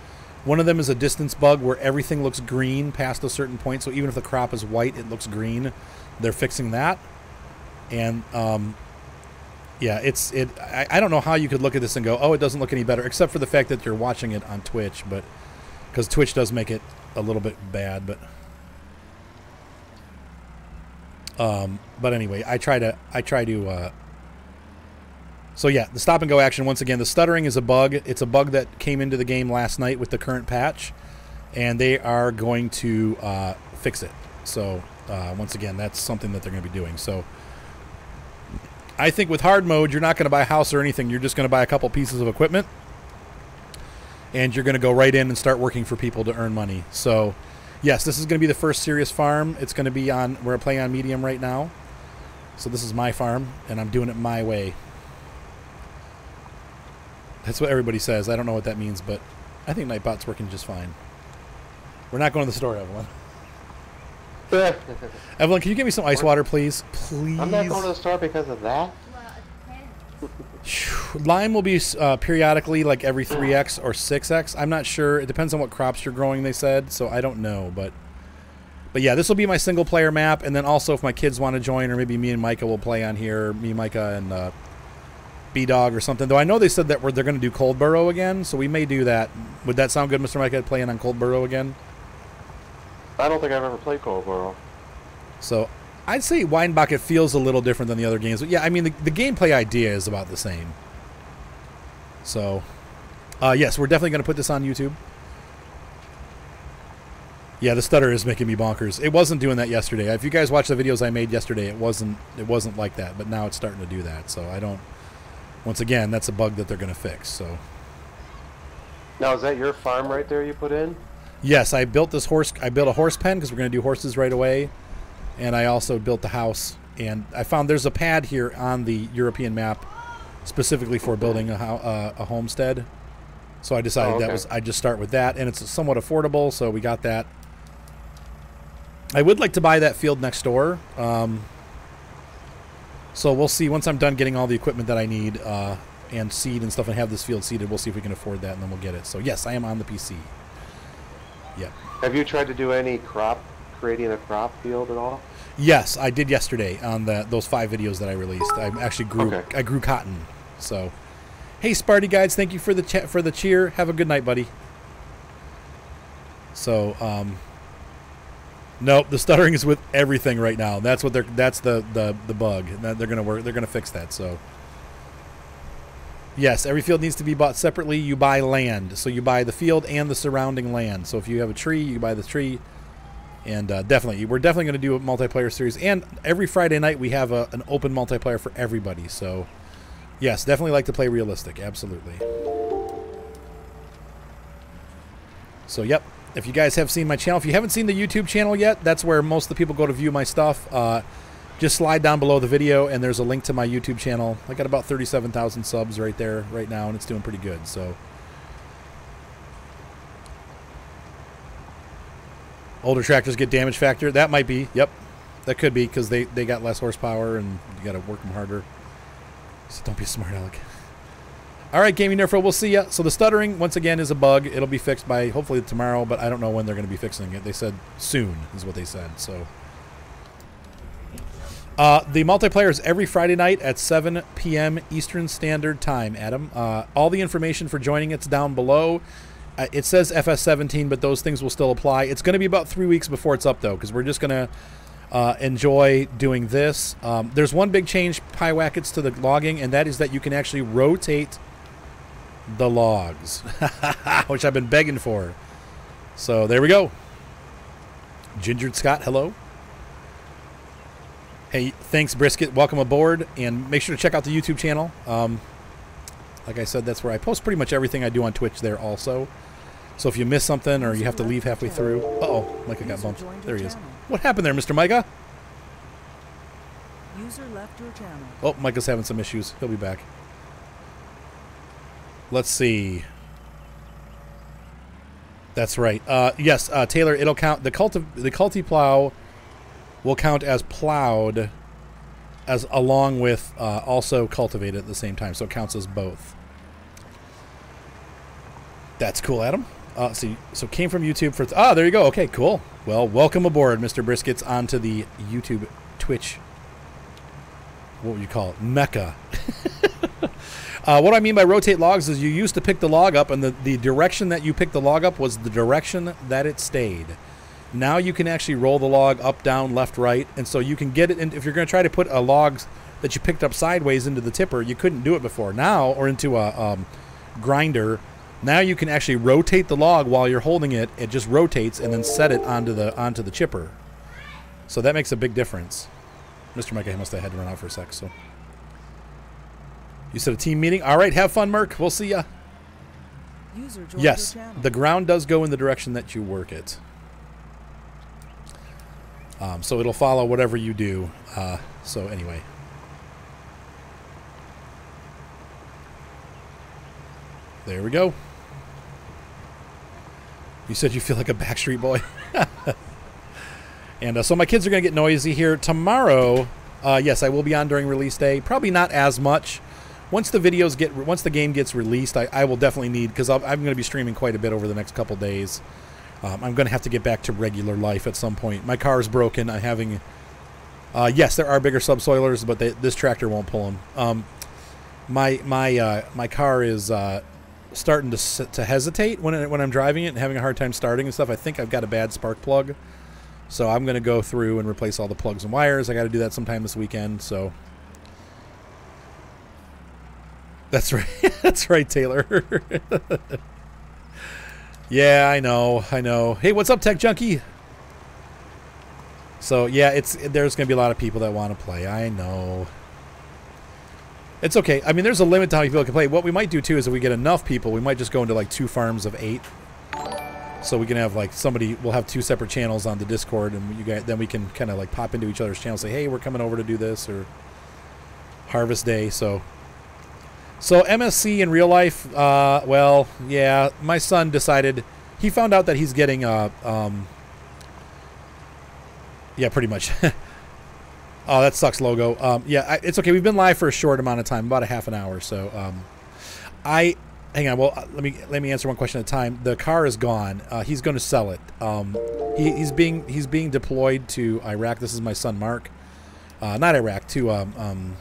One of them is a distance bug where everything looks green past a certain point. So even if the crop is white, it looks green. They're fixing that. And um, yeah, it's it. I, I don't know how you could look at this and go, oh, it doesn't look any better, except for the fact that you're watching it on Twitch. But because Twitch does make it a little bit bad, but. Um, but anyway, I try to I try to uh, so yeah, the stop and go action once again. The stuttering is a bug. It's a bug that came into the game last night with the current patch, and they are going to uh, fix it. So uh, once again, that's something that they're going to be doing. So I think with hard mode, you're not going to buy a house or anything. You're just going to buy a couple pieces of equipment, and you're going to go right in and start working for people to earn money. So yes, this is going to be the first serious farm. It's going to be on. We're playing on medium right now. So this is my farm, and I'm doing it my way. That's what everybody says. I don't know what that means, but I think Nightbot's working just fine. We're not going to the store, Evelyn. Evelyn, can you give me some ice water, please? Please. I'm not going to the store because of that. Well, it depends. Lime will be uh, periodically, like every 3x or 6x. I'm not sure. It depends on what crops you're growing, they said, so I don't know. But but yeah, this will be my single player map. And then also, if my kids want to join, or maybe me and Micah will play on here, me, Micah, and uh, B Dog or something. Though I know they said that we're, they're going to do Coldborough again, so we may do that. Would that sound good, Mr. Micah, playing on Coldborough again? I don't think I've ever played Cold World. So I'd say Bucket feels a little different than the other games. But yeah, I mean, the, the gameplay idea is about the same. So, uh, yes, we're definitely going to put this on YouTube. Yeah, the stutter is making me bonkers. It wasn't doing that yesterday. If you guys watch the videos I made yesterday, it wasn't it wasn't like that. But now it's starting to do that. So I don't. Once again, that's a bug that they're going to fix. So Now, is that your farm right there you put in? yes, I built this horse. I built a horse pen because we're going to do horses right away, and I also built the house. And I found there's a pad here on the European map specifically for building a, uh, a homestead. So I decided Oh, that was I'd just start with that, and it's somewhat affordable. So we got that. I would like to buy that field next door. Um, so we'll see once I'm done getting all the equipment that I need uh, and seed and stuff, and have this field seeded. We'll see if we can afford that, and then we'll get it. So yes, I am on the PC. Yep. Have you tried to do any crop, creating a crop field at all? Yes, I did yesterday on the those five videos that I released. I actually grew Okay. I grew cotton. So, hey Sparty guys, thank you for the for the cheer. Have a good night, buddy. So, um Nope, the stuttering is with everything right now. That's what they're that's the the the bug. They're going to work they're going to fix that. So, Yes, every field needs to be bought separately. You buy land. So you buy the field and the surrounding land. So if you have a tree, you buy the tree. And uh, definitely, we're definitely going to do a multiplayer series. And every Friday night, we have a, an open multiplayer for everybody. So, yes, definitely like to play realistic. Absolutely. So, yep. If you guys have seen my channel, if you haven't seen the YouTube channel yet, that's where most of the people go to view my stuff. Uh, just slide down below the video and there's a link to my YouTube channel. I got about 37,000 subs right there right now and it's doing pretty good. So older tractors get damage factor. That might be. Yep. That could be because they, they got less horsepower and you got to work them harder. So don't be a smart aleck. All right, Gaming Nerfo, we'll see ya. So the stuttering, once again, is a bug. It'll be fixed by hopefully tomorrow, but I don't know when they're going to be fixing it. They said soon is what they said. So uh, the multiplayer is every Friday night at 7 p.m. Eastern Standard Time, Adam. Uh, all the information for joining it's down below. It says FS17, but those things will still apply. It's going to be about three weeks before it's up, though, because we're just going to uh, enjoy doing this. Um, there's one big change, Pywackets, to the logging, and that is that you can actually rotate the logs, which I've been begging for. So there we go. Gingered Scott, hello. Hey, thanks, Brisket. Welcome aboard, and make sure to check out the YouTube channel. Um, like I said, that's where I post pretty much everything I do on Twitch there also. So if you miss something or you have to leave halfway through... Uh-oh, Micah got bumped. There he is. What happened there, Mr. Micah? User left your channel. Oh, Micah's having some issues. He'll be back. Let's see. That's right. Uh, yes, uh, Taylor. It'll count the culti the culti plow will count as plowed, as along with uh, also cultivated at the same time. So it counts as both. That's cool, Adam. Uh, see, so came from YouTube for ah, there you go. Okay, cool. Well, welcome aboard, Mr. Briskets, onto the YouTube, Twitch. What would you call it? Mecca. Uh, what I mean by rotate logs is you used to pick the log up, and the, the direction that you picked the log up was the direction that it stayed. Now you can actually roll the log up, down, left, right, and so you can get it. And if you're going to try to put a log that you picked up sideways into the tipper, you couldn't do it before. Now, or into a um, grinder, now you can actually rotate the log while you're holding it. It just rotates and then set it onto the onto the chipper. So that makes a big difference. Mr. Mike, I must have had to run out for a sec. So. You said a team meeting? All right, have fun, Merc. We'll see ya. User Yes, the ground does go in the direction that you work it. Um, so it'll follow whatever you do. Uh, so anyway. There we go. You said you feel like a Backstreet Boy. and uh, so my kids are going to get noisy here tomorrow. Uh, yes, I will be on during release day. Probably not as much. Once the videos get, once the game gets released, I, I will definitely need because I'm going to be streaming quite a bit over the next couple days. Um, I'm going to have to get back to regular life at some point. My car is broken. I'm having. Uh, yes, there are bigger subsoilers, but they, this tractor won't pull them. Um, my my uh, my car is uh, starting to to hesitate when when I'm driving it and having a hard time starting and stuff. I think I've got a bad spark plug, so I'm going to go through and replace all the plugs and wires. I got to do that sometime this weekend. So that's right. that's right, Taylor. yeah, I know. I know. Hey, what's up, Tech Junkie? So yeah, it's there's going to be a lot of people that want to play. I know. It's okay. I mean, there's a limit to how many people can play. What we might do too is if we get enough people, we might just go into like two farms of eight. So we can have like somebody. We'll have two separate channels on the Discord, and you guys then we can kind of like pop into each other's channels, say, "Hey, we're coming over to do this," or Harvest Day. So, so MSC in real life. Uh, well, yeah, my son decided he found out that he's getting uh um. Yeah, pretty much. Oh, that sucks, logo. Um, yeah, I, it's okay. We've been live for a short amount of time, about a half an hour. So, um, I hang on. Well, uh, let me let me answer one question at a time. The car is gone. Uh, he's going to sell it. Um, he, he's being he's being deployed to Iraq. This is my son, Mark. Uh, not Iraq, to um, um,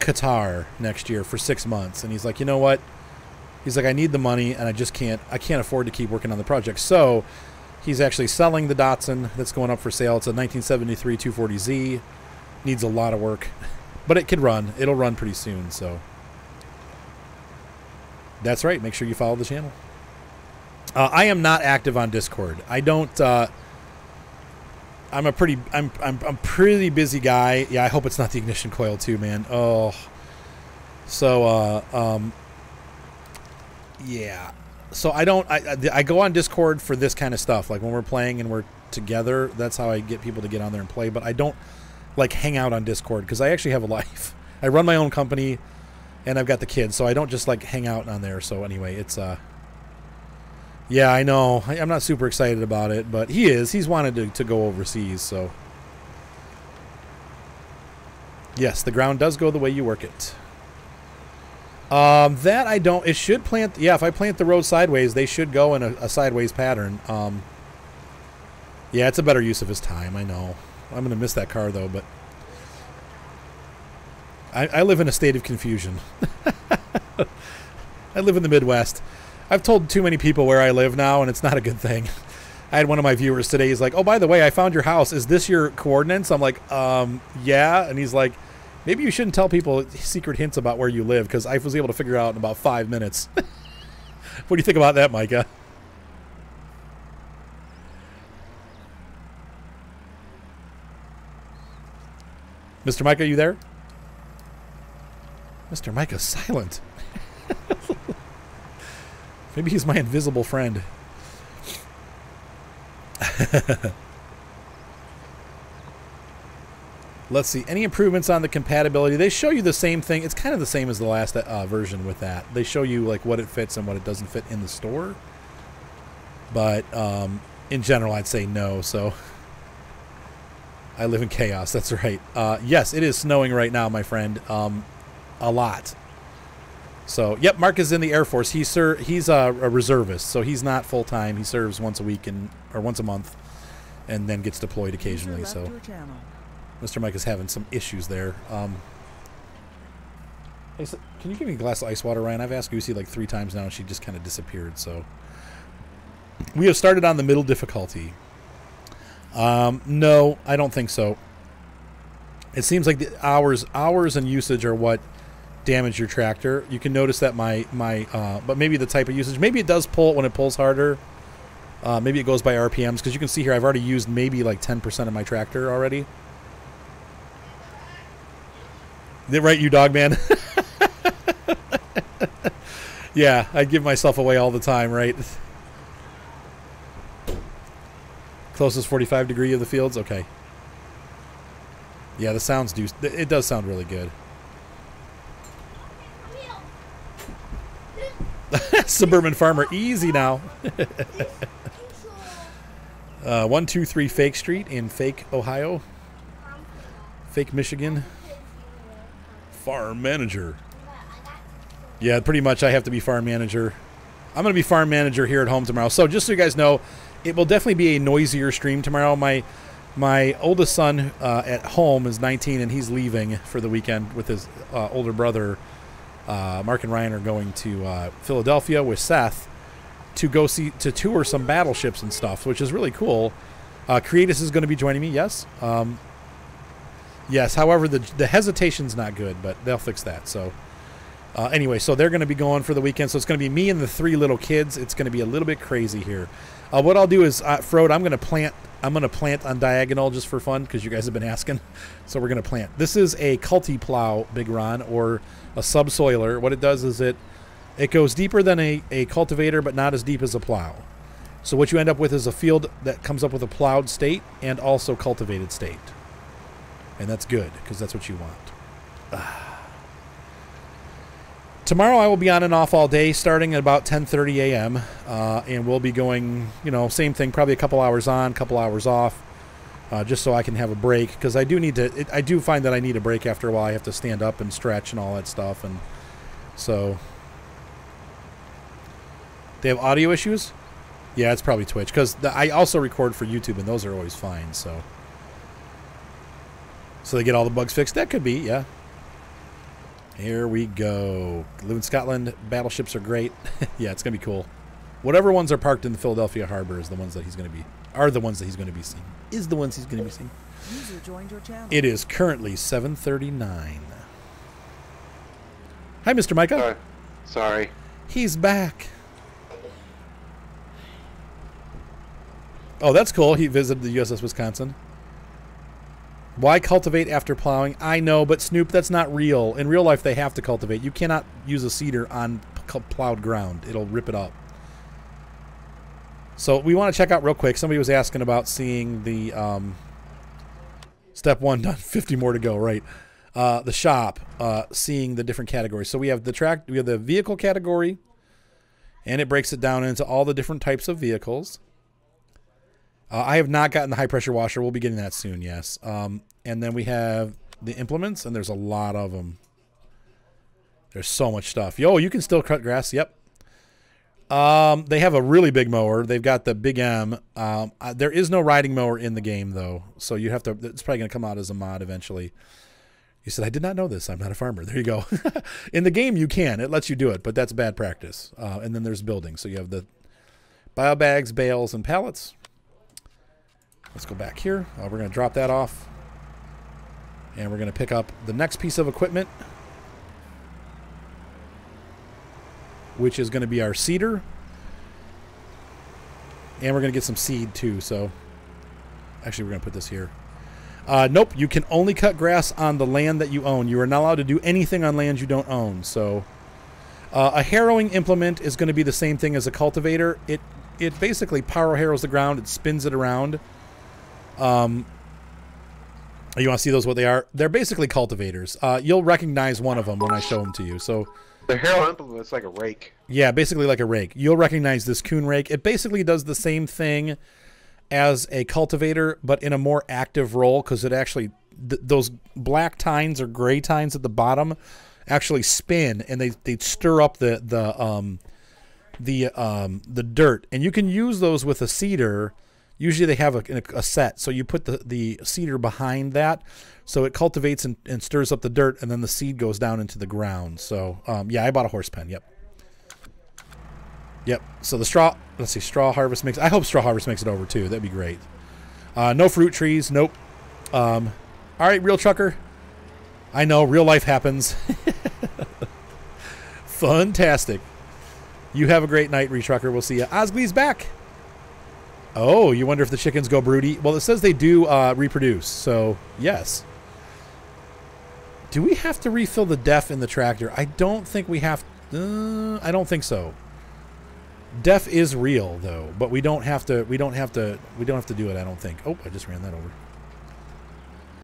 Qatar next year for six months. And he's like, you know what? He's like, I need the money, and I just can't. I can't afford to keep working on the project. So He's actually selling the Datsun that's going up for sale. It's a 1973 240Z. Needs a lot of work, but it could run. It'll run pretty soon. So that's right. Make sure you follow the channel. Uh, I am not active on Discord. I don't. Uh, I'm a pretty. I'm. I'm. I'm pretty busy guy. Yeah. I hope it's not the ignition coil too, man. Oh. So. Uh, um. Yeah so I don't. I, I go on Discord for this kind of stuff, like when we're playing and we're together. That's how I get people to get on there and play. But I don't. like hang out on Discord because I actually have a life. I run my own company, and I've got the kids, so I don't just like hang out on there. So anyway, it's uh. Yeah, I know. I, I'm not super excited about it, but he is. He's wanted to, to go overseas, so. Yes, the ground does go the way you work it. Um, that I don't. It should plant. Yeah, if I plant the road sideways, they should go in a, a sideways pattern. Um, yeah, it's a better use of his time. I know. I'm gonna miss that car though, but I, I live in a state of confusion. I live in the Midwest. I've told too many people where I live now, and it's not a good thing. I had one of my viewers today. He's like, "Oh, by the way, I found your house. Is this your coordinates?" I'm like, "Um, yeah." And he's like, "Maybe you shouldn't tell people secret hints about where you live because I was able to figure out in about five minutes." what do you think about that, Micah? Mr. Micah, are you there? Mr. Micah's silent. Maybe he's my invisible friend. Let's see. Any improvements on the compatibility? They show you the same thing. It's kind of the same as the last uh, version with that. They show you like what it fits and what it doesn't fit in the store. But um, in general, I'd say no. So I live in chaos. That's right. Uh, yes, it is snowing right now, my friend. Um, a lot. So, yep, Mark is in the Air Force. He's sir, he's a, a reservist, so he's not full time. He serves once a week and or once a month, and then gets deployed occasionally. So, left your channel. Mr. Mike is having some issues there. Um, hey, so, can you give me a glass of ice water, Ryan? I've asked Goosey like three times now, and she just kind of disappeared. So, we have started on the middle difficulty. Um, no, I don't think so. It seems like the hours, hours and usage are what damage your tractor. You can notice that my my, uh, but maybe the type of usage. Maybe it does pull when it pulls harder. Uh, maybe it goes by RPMs because you can see here I've already used maybe like 10% of my tractor already. Is it right, you dog man? yeah, I give myself away all the time, right? Closest 45 degree of the fields? Okay. Yeah, the sounds do. It does sound really good. Suburban farmer, easy now. uh, one two three Fake Street in Fake, Ohio. Fake, Michigan. Farm manager. Yeah, pretty much. I have to be farm manager. I'm going to be farm manager here at home tomorrow. So just so you guys know, it will definitely be a noisier stream tomorrow. My my oldest son uh, at home is 19 and he's leaving for the weekend with his uh, older brother. Uh, Mark and Ryan are going to uh, Philadelphia with Seth to go see to tour some battleships and stuff, which is really cool. Uh, Creatus is going to be joining me. Yes, um, yes. However, the the hesitation's not good, but they'll fix that. So. Uh, anyway, so they're going to be going for the weekend. So it's going to be me and the three little kids. It's going to be a little bit crazy here. Uh, what I'll do is, uh, Frode, I'm going to plant. I'm going to plant on diagonal just for fun because you guys have been asking. So we're going to plant. This is a culti plow, Big Ron, or a subsoiler. What it does is it it goes deeper than a, a cultivator, but not as deep as a plow. So what you end up with is a field that comes up with a plowed state and also cultivated state, and that's good because that's what you want. Tomorrow I will be on and off all day, starting at about 10:30 a.m. Uh, and we'll be going, you know, same thing, probably a couple hours on, couple hours off, uh, just so I can have a break because I do need to. It, I do find that I need a break after a while. I have to stand up and stretch and all that stuff, and so they have audio issues. Yeah, it's probably Twitch because I also record for YouTube, and those are always fine. So, so they get all the bugs fixed. That could be, yeah. Here we go. Live in Scotland. Battleships are great. yeah, it's gonna be cool. Whatever ones are parked in the Philadelphia harbor is the ones that he's gonna be. Are the ones that he's gonna be seeing. Is the ones he's gonna be seeing. User joined your channel. It is currently 7:39. Hi, Mr. Micah. Sorry. Sorry. He's back. Oh, that's cool. He visited the USS Wisconsin. Why cultivate after plowing? I know, but Snoop, that's not real. In real life, they have to cultivate. You cannot use a seeder on plowed ground, it'll rip it up. So, we want to check out real quick. Somebody was asking about seeing the. Um, Step one done. 50 more to go. Right. Uh, the shop, uh, seeing the different categories. So we have the track, we have the vehicle category, and it breaks it down into all the different types of vehicles. Uh, I have not gotten the high pressure washer. We'll be getting that soon. Yes. Um, and then we have the implements, and there's a lot of them. There's so much stuff. Yo, you can still cut grass. Yep. Um, they have a really big mower. They've got the Big M. Um, there is no riding mower in the game though, so you have to. It's probably going to come out as a mod eventually. You said I did not know this. I'm not a farmer. There you go. in the game, you can. It lets you do it, but that's bad practice. Uh, and then there's building. So you have the bio bags, bales, and pallets. Let's go back here. Uh, we're going to drop that off, and we're going to pick up the next piece of equipment. which is going to be our seeder. And we're going to get some seed too. So, actually, we're going to put this here. Uh, nope, you can only cut grass on the land that you own. You are not allowed to do anything on land you don't own. So, uh, a harrowing implement is going to be the same thing as a cultivator. It it basically power harrows the ground. It spins it around. Um, you want to see those? What they are? They're basically cultivators. Uh, you'll recognize one of them when I show them to you. So The harrow implement is like a rake. yeah, basically like a rake. You'll recognize this Kuhn rake. It basically does the same thing as a cultivator, but in a more active role because it actually th- those black tines or gray tines at the bottom actually spin and they they stir up the the um the um the dirt and you can use those with a seeder. Usually they have a, a set, so you put the the seeder behind that, so it cultivates and, and stirs up the dirt, and then the seed goes down into the ground. So um, yeah, I bought a horse pen. Yep. Yep. So the straw, let's see, straw harvest makes. I hope straw harvest makes it over too. That'd be great. Uh, no fruit trees. Nope. Um, all right, real trucker. I know real life happens. Fantastic. You have a great night, retrucker. We'll see you. Osglee's back. Oh, you wonder if the chickens go broody? Well, it says they do uh, reproduce, so yes. Do we have to refill the DEF in the tractor? I don't think we have. Uh, I don't think so. DEF is real though, but we don't have to. We don't have to. We don't have to do it. I don't think. Oh, I just ran that over.